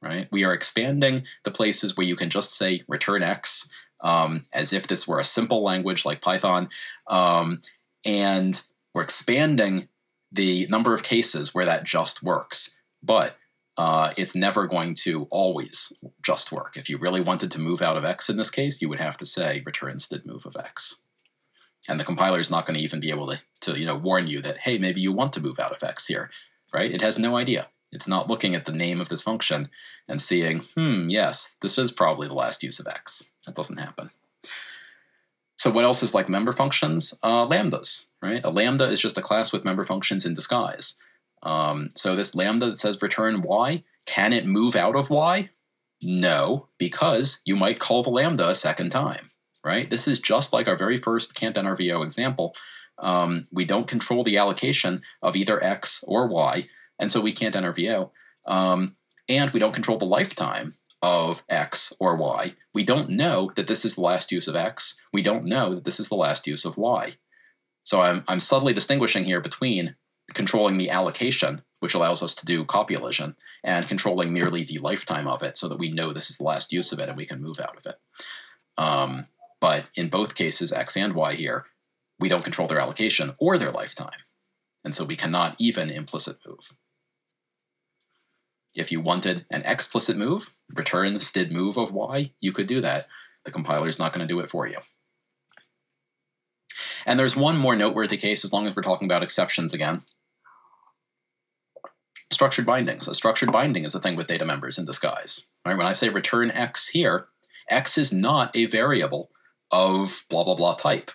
right? We are expanding the places where you can just say return x um, as if this were a simple language like Python. Um, and we're expanding the number of cases where that just works. But uh, it's never going to always just work. If you really wanted to move out of x in this case, you would have to say return std move of x. And the compiler is not going to even be able to, to you know, warn you that, hey, maybe you want to move out of x here, right? It has no idea. It's not looking at the name of this function and seeing, hmm, yes, this is probably the last use of x. That doesn't happen. So what else is like member functions? Uh, lambdas, right? A lambda is just a class with member functions in disguise. Um, so this lambda that says return y, can it move out of y? No, because you might call the lambda a second time, right? This is just like our very first can't NRVO example. Um, we don't control the allocation of either x or y, and so we can't NRVO. Um, and we don't control the lifetime of x or y. We don't know that this is the last use of x. We don't know that this is the last use of y. So I'm, I'm subtly distinguishing here between controlling the allocation, which allows us to do copy elision, and controlling merely the lifetime of it so that we know this is the last use of it and we can move out of it. Um, but in both cases, x and y here, we don't control their allocation or their lifetime. And so we cannot even implicit move. If you wanted an explicit move, return the std move of y, you could do that. The compiler is not going to do it for you. And there's one more noteworthy case, as long as we're talking about exceptions again. Structured bindings. A structured binding is a thing with data members in disguise. Right? When I say return x here, x is not a variable of blah blah blah type.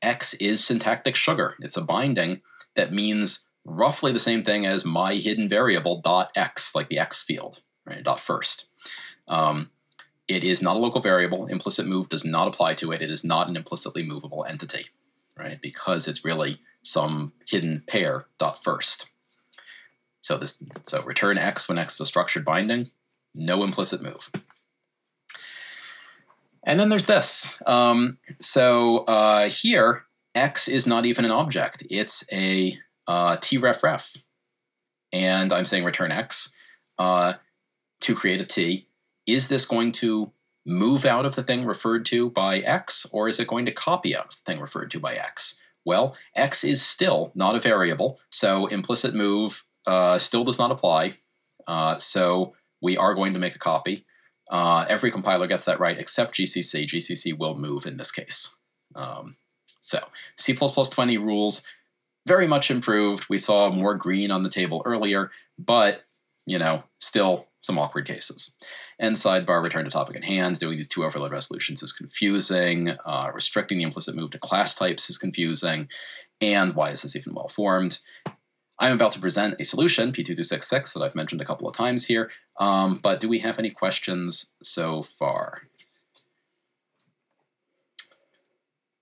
x is syntactic sugar. It's a binding that means roughly the same thing as my hidden variable dot x, like the x field, right? Dot first. Um, it is not a local variable. Implicit move does not apply to it. It is not an implicitly movable entity right? Because it's really some hidden pair dot first. So this so return x when x is a structured binding, no implicit move. And then there's this. Um, so uh, here, x is not even an object. It's a uh, trefref. And I'm saying return x uh, to create a t. Is this going to move out of the thing referred to by x, or is it going to copy out of the thing referred to by x? Well, x is still not a variable, so implicit move uh, still does not apply. Uh, so we are going to make a copy. Uh, every compiler gets that right except GCC. GCC will move in this case. Um, so C++20 rules very much improved. We saw more green on the table earlier, but you know, still some awkward cases. And sidebar, return to topic at hand. Doing these two overload resolutions is confusing. Uh, restricting the implicit move to class types is confusing. And why is this even well formed? I'm about to present a solution, P2266, that I've mentioned a couple of times here. Um, but do we have any questions so far?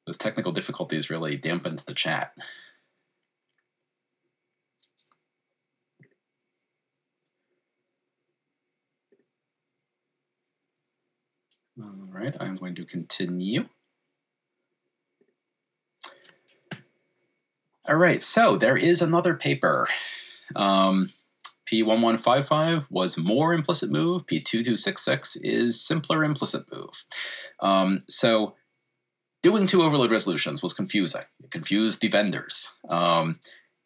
Those technical difficulties really dampened the chat. All right, I'm going to continue. All right, so there is another paper. Um, P1155 was more implicit move. P2266 is simpler implicit move. Um, so doing two overload resolutions was confusing. It confused the vendors, um,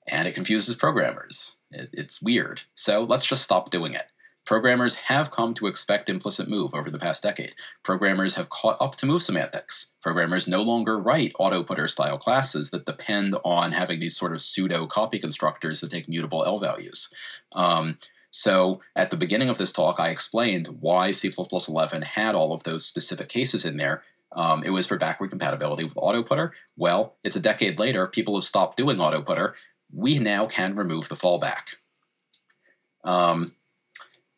and it confuses programmers. It, it's weird. So let's just stop doing it. Programmers have come to expect implicit move over the past decade. Programmers have caught up to move semantics. Programmers no longer write autoputter style classes that depend on having these sort of pseudo copy constructors that take mutable L values. Um, so at the beginning of this talk, I explained why C++11 had all of those specific cases in there. Um, it was for backward compatibility with autoputter. Well, it's a decade later. People have stopped doing autoputter. We now can remove the fallback. Um,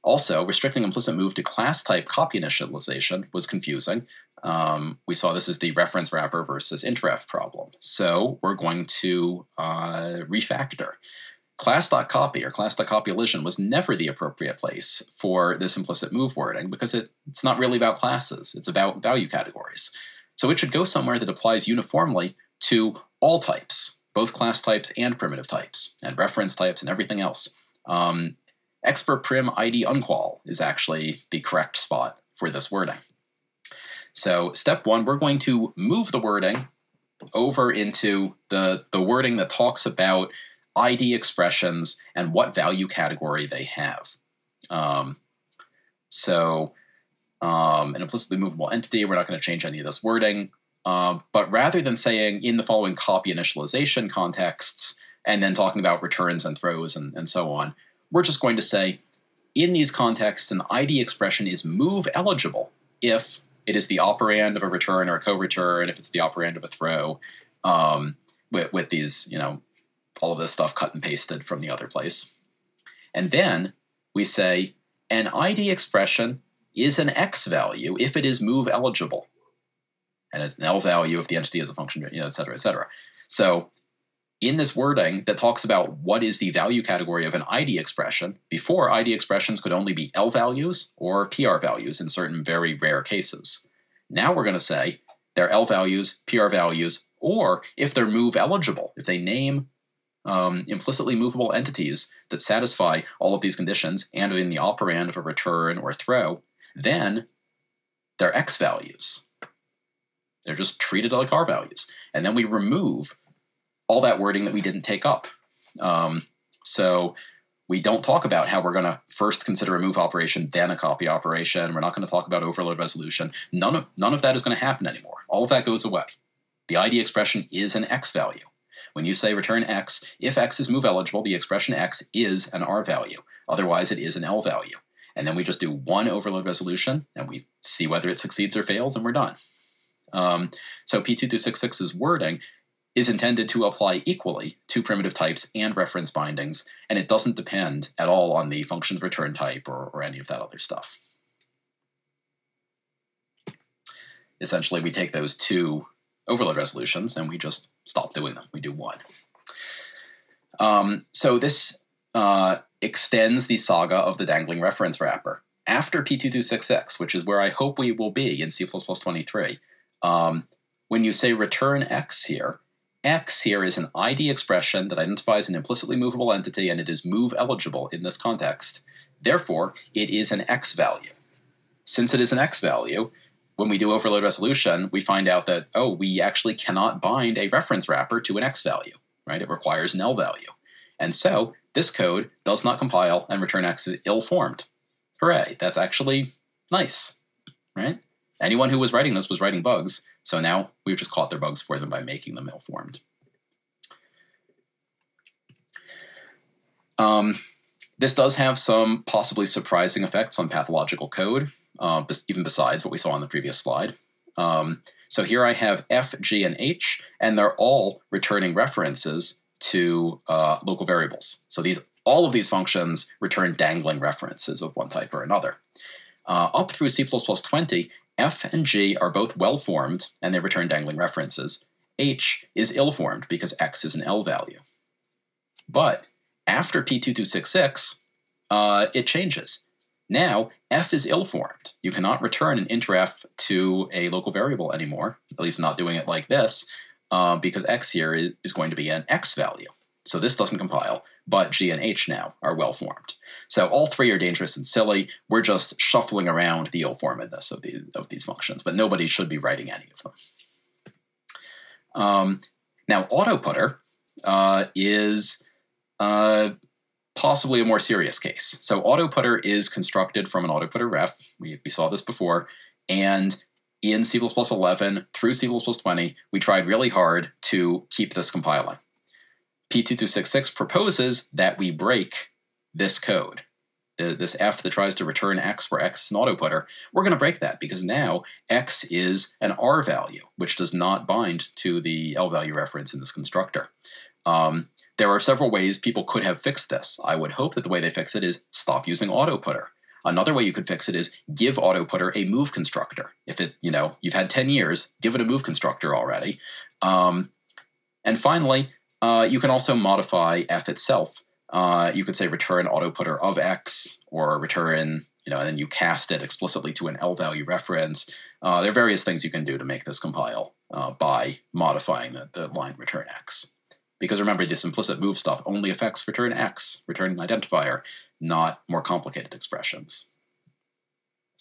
also, restricting implicit move to class type copy initialization was confusing. Um, we saw this as the reference wrapper versus intref problem. So we're going to uh, refactor. Class.copy or class.copy elision was never the appropriate place for this implicit move wording because it, it's not really about classes, it's about value categories. So it should go somewhere that applies uniformly to all types, both class types and primitive types, and reference types and everything else. Um, expr prim id unqual is actually the correct spot for this wording. So step one, we're going to move the wording over into the, the wording that talks about ID expressions and what value category they have. Um, so um, an implicitly movable entity, we're not going to change any of this wording. Uh, but rather than saying in the following copy initialization contexts and then talking about returns and throws and, and so on, we're just going to say, in these contexts, an ID expression is move eligible if it is the operand of a return or a co-return, if it's the operand of a throw, um, with, with these, you know, all of this stuff cut and pasted from the other place. And then we say an ID expression is an X value if it is move eligible. And it's an L value if the entity is a function, you know, et cetera, et cetera. So in this wording that talks about what is the value category of an ID expression, before ID expressions could only be L values or PR values in certain very rare cases. Now we're going to say they're L values, PR values, or if they're move eligible, if they name um, implicitly movable entities that satisfy all of these conditions and in the operand of a return or throw, then they're X values. They're just treated like R values. And then we remove all that wording that we didn't take up. Um, so we don't talk about how we're going to first consider a move operation, then a copy operation. We're not going to talk about overload resolution. None of, none of that is going to happen anymore. All of that goes away. The ID expression is an X value. When you say return X, if X is move eligible, the expression X is an R value. Otherwise, it is an L value. And then we just do one overload resolution and we see whether it succeeds or fails, and we're done. Um, so P2266's wording is intended to apply equally to primitive types and reference bindings, and it doesn't depend at all on the function's return type or, or any of that other stuff. Essentially, we take those two overload resolutions and we just stop doing them. We do one. Um, so this uh, extends the saga of the dangling reference wrapper. After P2266, which is where I hope we will be in C++23, um, when you say return x here, X here is an ID expression that identifies an implicitly movable entity and it is move eligible in this context. Therefore, it is an X value. Since it is an X value, when we do overload resolution, we find out that, oh, we actually cannot bind a reference wrapper to an X value, right? It requires an L value. And so this code does not compile and return X is ill-formed. Hooray, that's actually Nice, right? Anyone who was writing this was writing bugs, so now we've just caught their bugs for them by making them ill-formed. Um, this does have some possibly surprising effects on pathological code, uh, even besides what we saw on the previous slide. Um, so here I have F, G, and H, and they're all returning references to uh, local variables. So these all of these functions return dangling references of one type or another. Uh, up through C++ 20, F and G are both well-formed, and they return dangling references. H is ill-formed because X is an L value. But after P2266, uh, it changes. Now, F is ill-formed. You cannot return an interf to a local variable anymore, at least not doing it like this, uh, because X here is going to be an X value. So this doesn't compile, but G and H now are well-formed. So all three are dangerous and silly. We're just shuffling around the ill-formedness of, the, of these functions, but nobody should be writing any of them. Um, now, autoputter uh, is uh, possibly a more serious case. So autoputter is constructed from an autoputter ref. We, we saw this before. And in C++ 11 through C++ 20, we tried really hard to keep this compiling. P2266 proposes that we break this code, this f that tries to return x where x is an autoputter. We're going to break that because now x is an r value, which does not bind to the L value reference in this constructor. Um, there are several ways people could have fixed this. I would hope that the way they fix it is stop using autoputter. Another way you could fix it is give autoputter a move constructor. If it, you know, you've had 10 years, give it a move constructor already. Um, and finally, uh, you can also modify f itself. Uh, you could say return autoputter of x or return, you know, and then you cast it explicitly to an L value reference. Uh, there are various things you can do to make this compile uh, by modifying the, the line return x. Because remember, this implicit move stuff only affects return x, return an identifier, not more complicated expressions.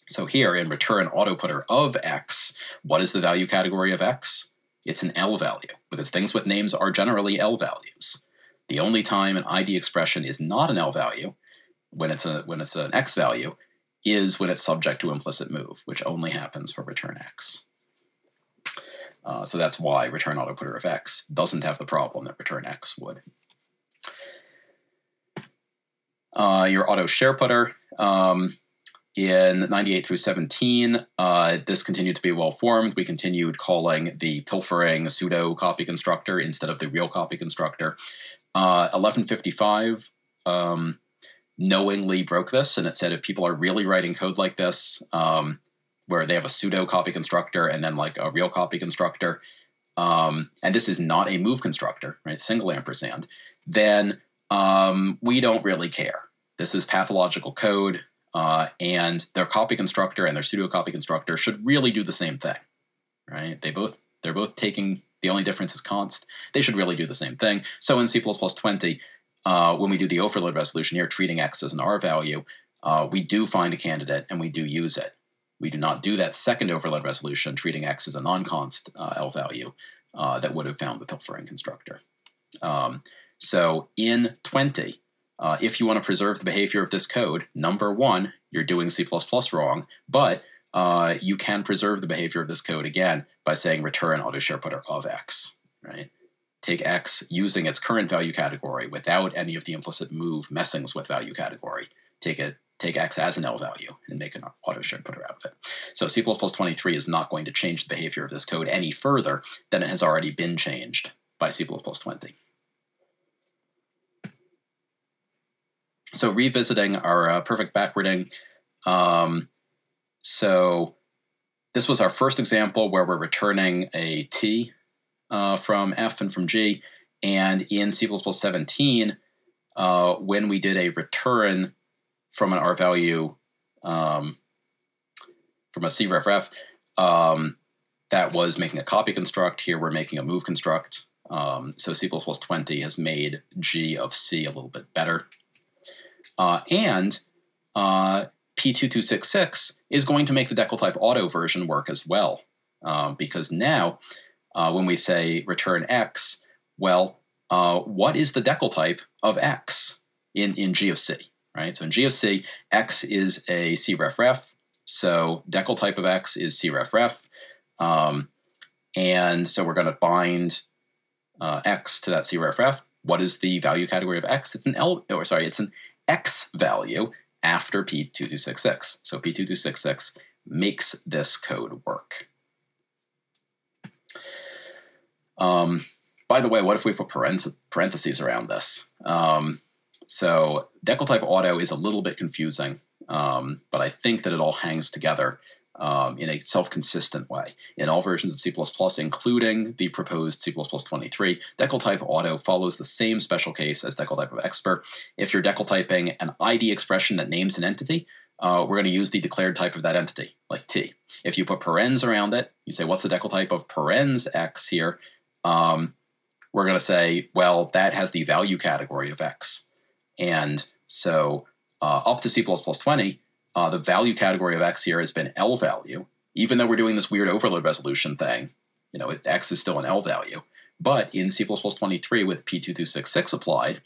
So here in return autoputter of x, what is the value category of x? It's an L value, because things with names are generally L values. The only time an ID expression is not an L value, when it's, a, when it's an X value, is when it's subject to implicit move, which only happens for return X. Uh, so that's why return autoputter of x doesn't have the problem that return x would. Uh, your auto share putter um, in 98 through 17, uh, this continued to be well formed. We continued calling the pilfering pseudo copy constructor instead of the real copy constructor. 1155 uh, um, knowingly broke this, and it said if people are really writing code like this, um, where they have a pseudo copy constructor and then like a real copy constructor, um, and this is not a move constructor, right? Single ampersand, then um, we don't really care. This is pathological code, uh, and their copy constructor and their pseudo copy constructor should really do the same thing, right? They both they're both taking the only difference is const. They should really do the same thing. So in C++ 20, uh, when we do the overload resolution here, treating x as an r value, uh, we do find a candidate and we do use it. We do not do that second overload resolution, treating x as a non-const uh, L value uh, that would have found the pilfering constructor. Um, so in 20, uh, if you want to preserve the behavior of this code, number one, you're doing C++ wrong, but uh, you can preserve the behavior of this code again by saying return auto shareputter of x, right? Take x using its current value category without any of the implicit move messings with value category. Take it, take x as an L value and make an auto shareputter out of it. So C++23 is not going to change the behavior of this code any further than it has already been changed by C++20. So revisiting our uh, perfect backwarding, um, so this was our first example where we're returning a t uh, from f and from g, and in C++ 17, uh, when we did a return from an R value um, from a CREFREF um, that was making a copy construct. Here we're making a move construct. Um, so C++ 20 has made G of C a little bit better. Uh, and uh, P2266 is going to make the decltype auto version work as well. Uh, because now, uh, when we say return X, well, uh, what is the decltype of X in, in G of C? right? So in G of C, X is a CREFREF. so decltype of x is cref um, and so we're going to bind uh, x to that cref. What is the value category of x? It's an L, or sorry, it's an x value after P2266. So P2266 makes this code work. Um, by the way, what if we put parentheses around this? Um, so decltype auto is a little bit confusing, um, but I think that it all hangs together um, in a self-consistent way. In all versions of C++, including the proposed C++ 23, decltype auto follows the same special case as decltype of expert. If you're decal typing an ID expression that names an entity, uh, we're going to use the declared type of that entity, like t. If you put parens around it, you say, what's the decltype of parens x here? Um, we're going to say, well, that has the value category of x. And so uh, up to C++ 20, uh, the value category of x here has been L value, even though we're doing this weird overload resolution thing. You know, it, x is still an L value. But in C++ 23 with P2266 applied,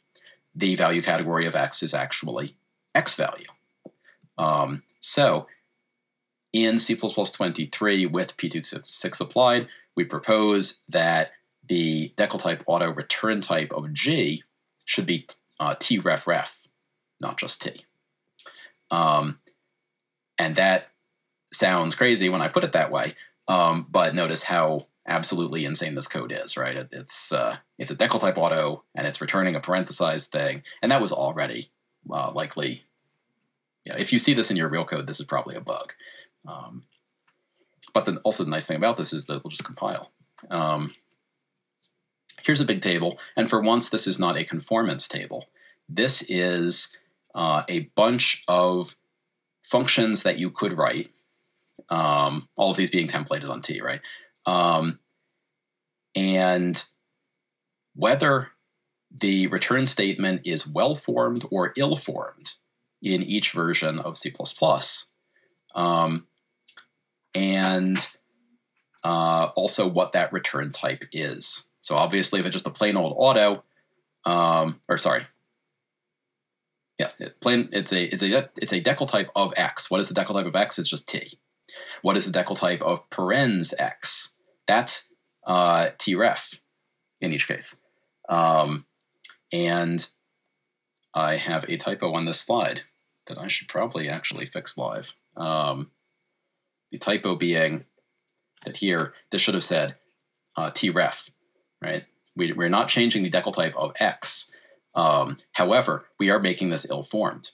the value category of x is actually x value. Um, so in C++ 23 with P266 applied, we propose that the decltype auto return type of G should be uh, tref not just T. Um, and that sounds crazy when I put it that way. Um, but notice how absolutely insane this code is, right? It, it's uh, it's a decltype auto, and it's returning a parenthesized thing, and that was already uh, likely. If you see this in your real code, this is probably a bug. Um, but then also the nice thing about this is that we'll just compile. Um, here's a big table, and for once, this is not a conformance table. This is uh, a bunch of functions that you could write, um, all of these being templated on T, right? Um, and whether the return statement is well formed or ill formed in each version of C. Um, and uh, also what that return type is. So obviously, if it's just a plain old auto, um, or sorry, Yes, it, plain. It's a it's a it's a decltype of x. What is the decltype of x? It's just t. What is the decltype of parens x? That's uh, tref in each case. Um, and I have a typo on this slide that I should probably actually fix live. Um, the typo being that here, this should have said uh, tref, right? We, we're not changing the decltype of x. Um, however, we are making this ill-formed.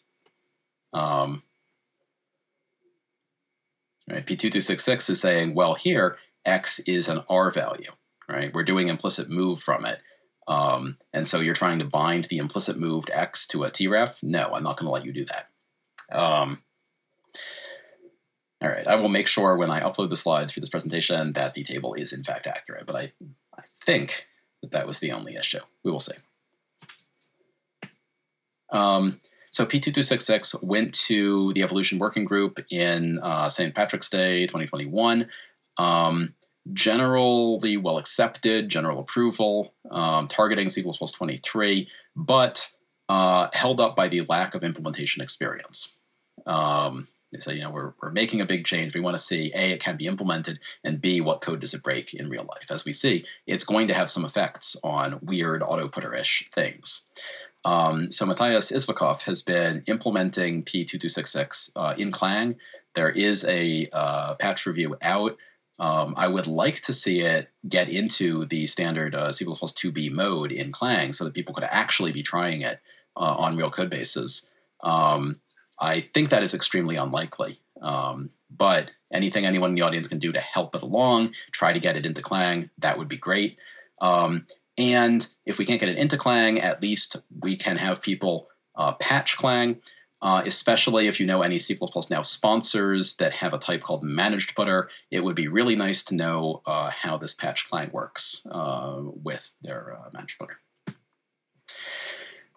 Um, right, P2266 is saying, well, here, x is an R value, right? We're doing implicit move from it. Um, and so you're trying to bind the implicit moved x to a tref? No, I'm not going to let you do that. Um, all right, I will make sure when I upload the slides for this presentation that the table is in fact accurate, but I, I think that that was the only issue. We will see. Um, so P2266 went to the evolution working group in uh, St. Patrick's Day 2021. Um, generally well accepted, general approval, um, targeting C++ 23, but uh, held up by the lack of implementation experience. Um, they say, you know, we're, we're making a big change. We want to see A, it can be implemented, and B, what code does it break in real life? As we see, it's going to have some effects on weird auto ish things. Um, so Matheus Izvekov has been implementing P2266 uh, in Clang. There is a uh, patch review out. Um, I would like to see it get into the standard uh, C++ 2B mode in Clang so that people could actually be trying it uh, on real code bases. Um, I think that is extremely unlikely. Um, but anything anyone in the audience can do to help it along, try to get it into Clang, that would be great. Um, and if we can't get it into Clang, at least we can have people uh, patch Clang, uh, especially if you know any C++ now sponsors that have a type called managed putter. It would be really nice to know uh, how this patch Clang works uh, with their uh, managed putter.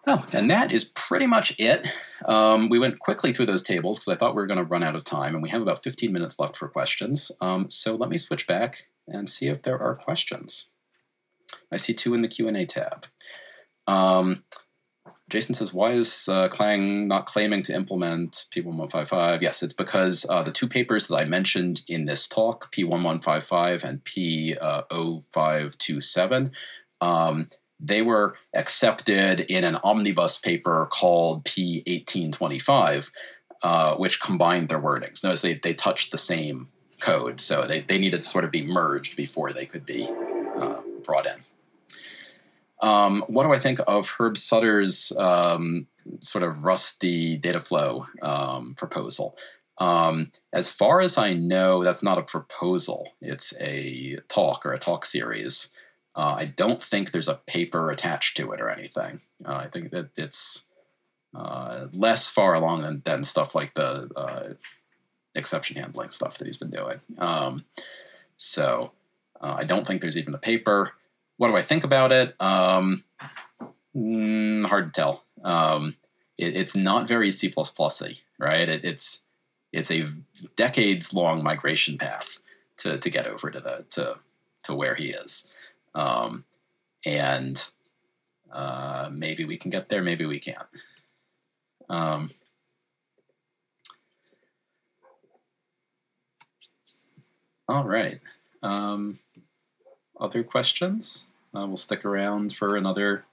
Oh, and that is pretty much it. Um, we went quickly through those tables because I thought we were going to run out of time, and we have about 15 minutes left for questions. Um, so let me switch back and see if there are questions. I see two in the Q&A tab. Um, Jason says, why is uh, Clang not claiming to implement P1155? Yes, it's because uh, the two papers that I mentioned in this talk, P1155 and P0527, um, they were accepted in an omnibus paper called P1825, uh, which combined their wordings. Notice they, they touched the same code, so they, they needed to sort of be merged before they could be uh, brought in. Um, what do I think of Herb Sutter's um, sort of rusty data flow um, proposal? Um, as far as I know, that's not a proposal. It's a talk or a talk series. Uh, I don't think there's a paper attached to it or anything. Uh, I think that it's uh, less far along than, than stuff like the uh, exception handling stuff that he's been doing. Um, so uh, I don't think there's even a paper. What do I think about it? Um, mm, hard to tell. Um, it, it's not very C++y, right? It, it's it's a decades long migration path to, to get over to the to to where he is, um, and uh, maybe we can get there, maybe we can't. Um, all right. Um, other questions? Uh, we'll stick around for another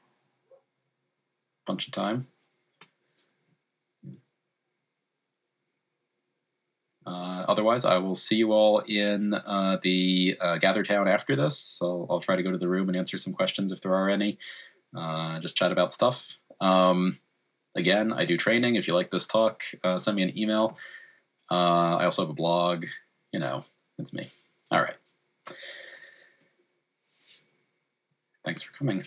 bunch of time. Uh, otherwise, I will see you all in uh, the uh, Gather Town after this. So I'll try to go to the room and answer some questions if there are any. Uh, just chat about stuff. Um, again, I do training. If you like this talk, uh, send me an email. Uh, I also have a blog. You know, it's me. All right. Thanks for coming.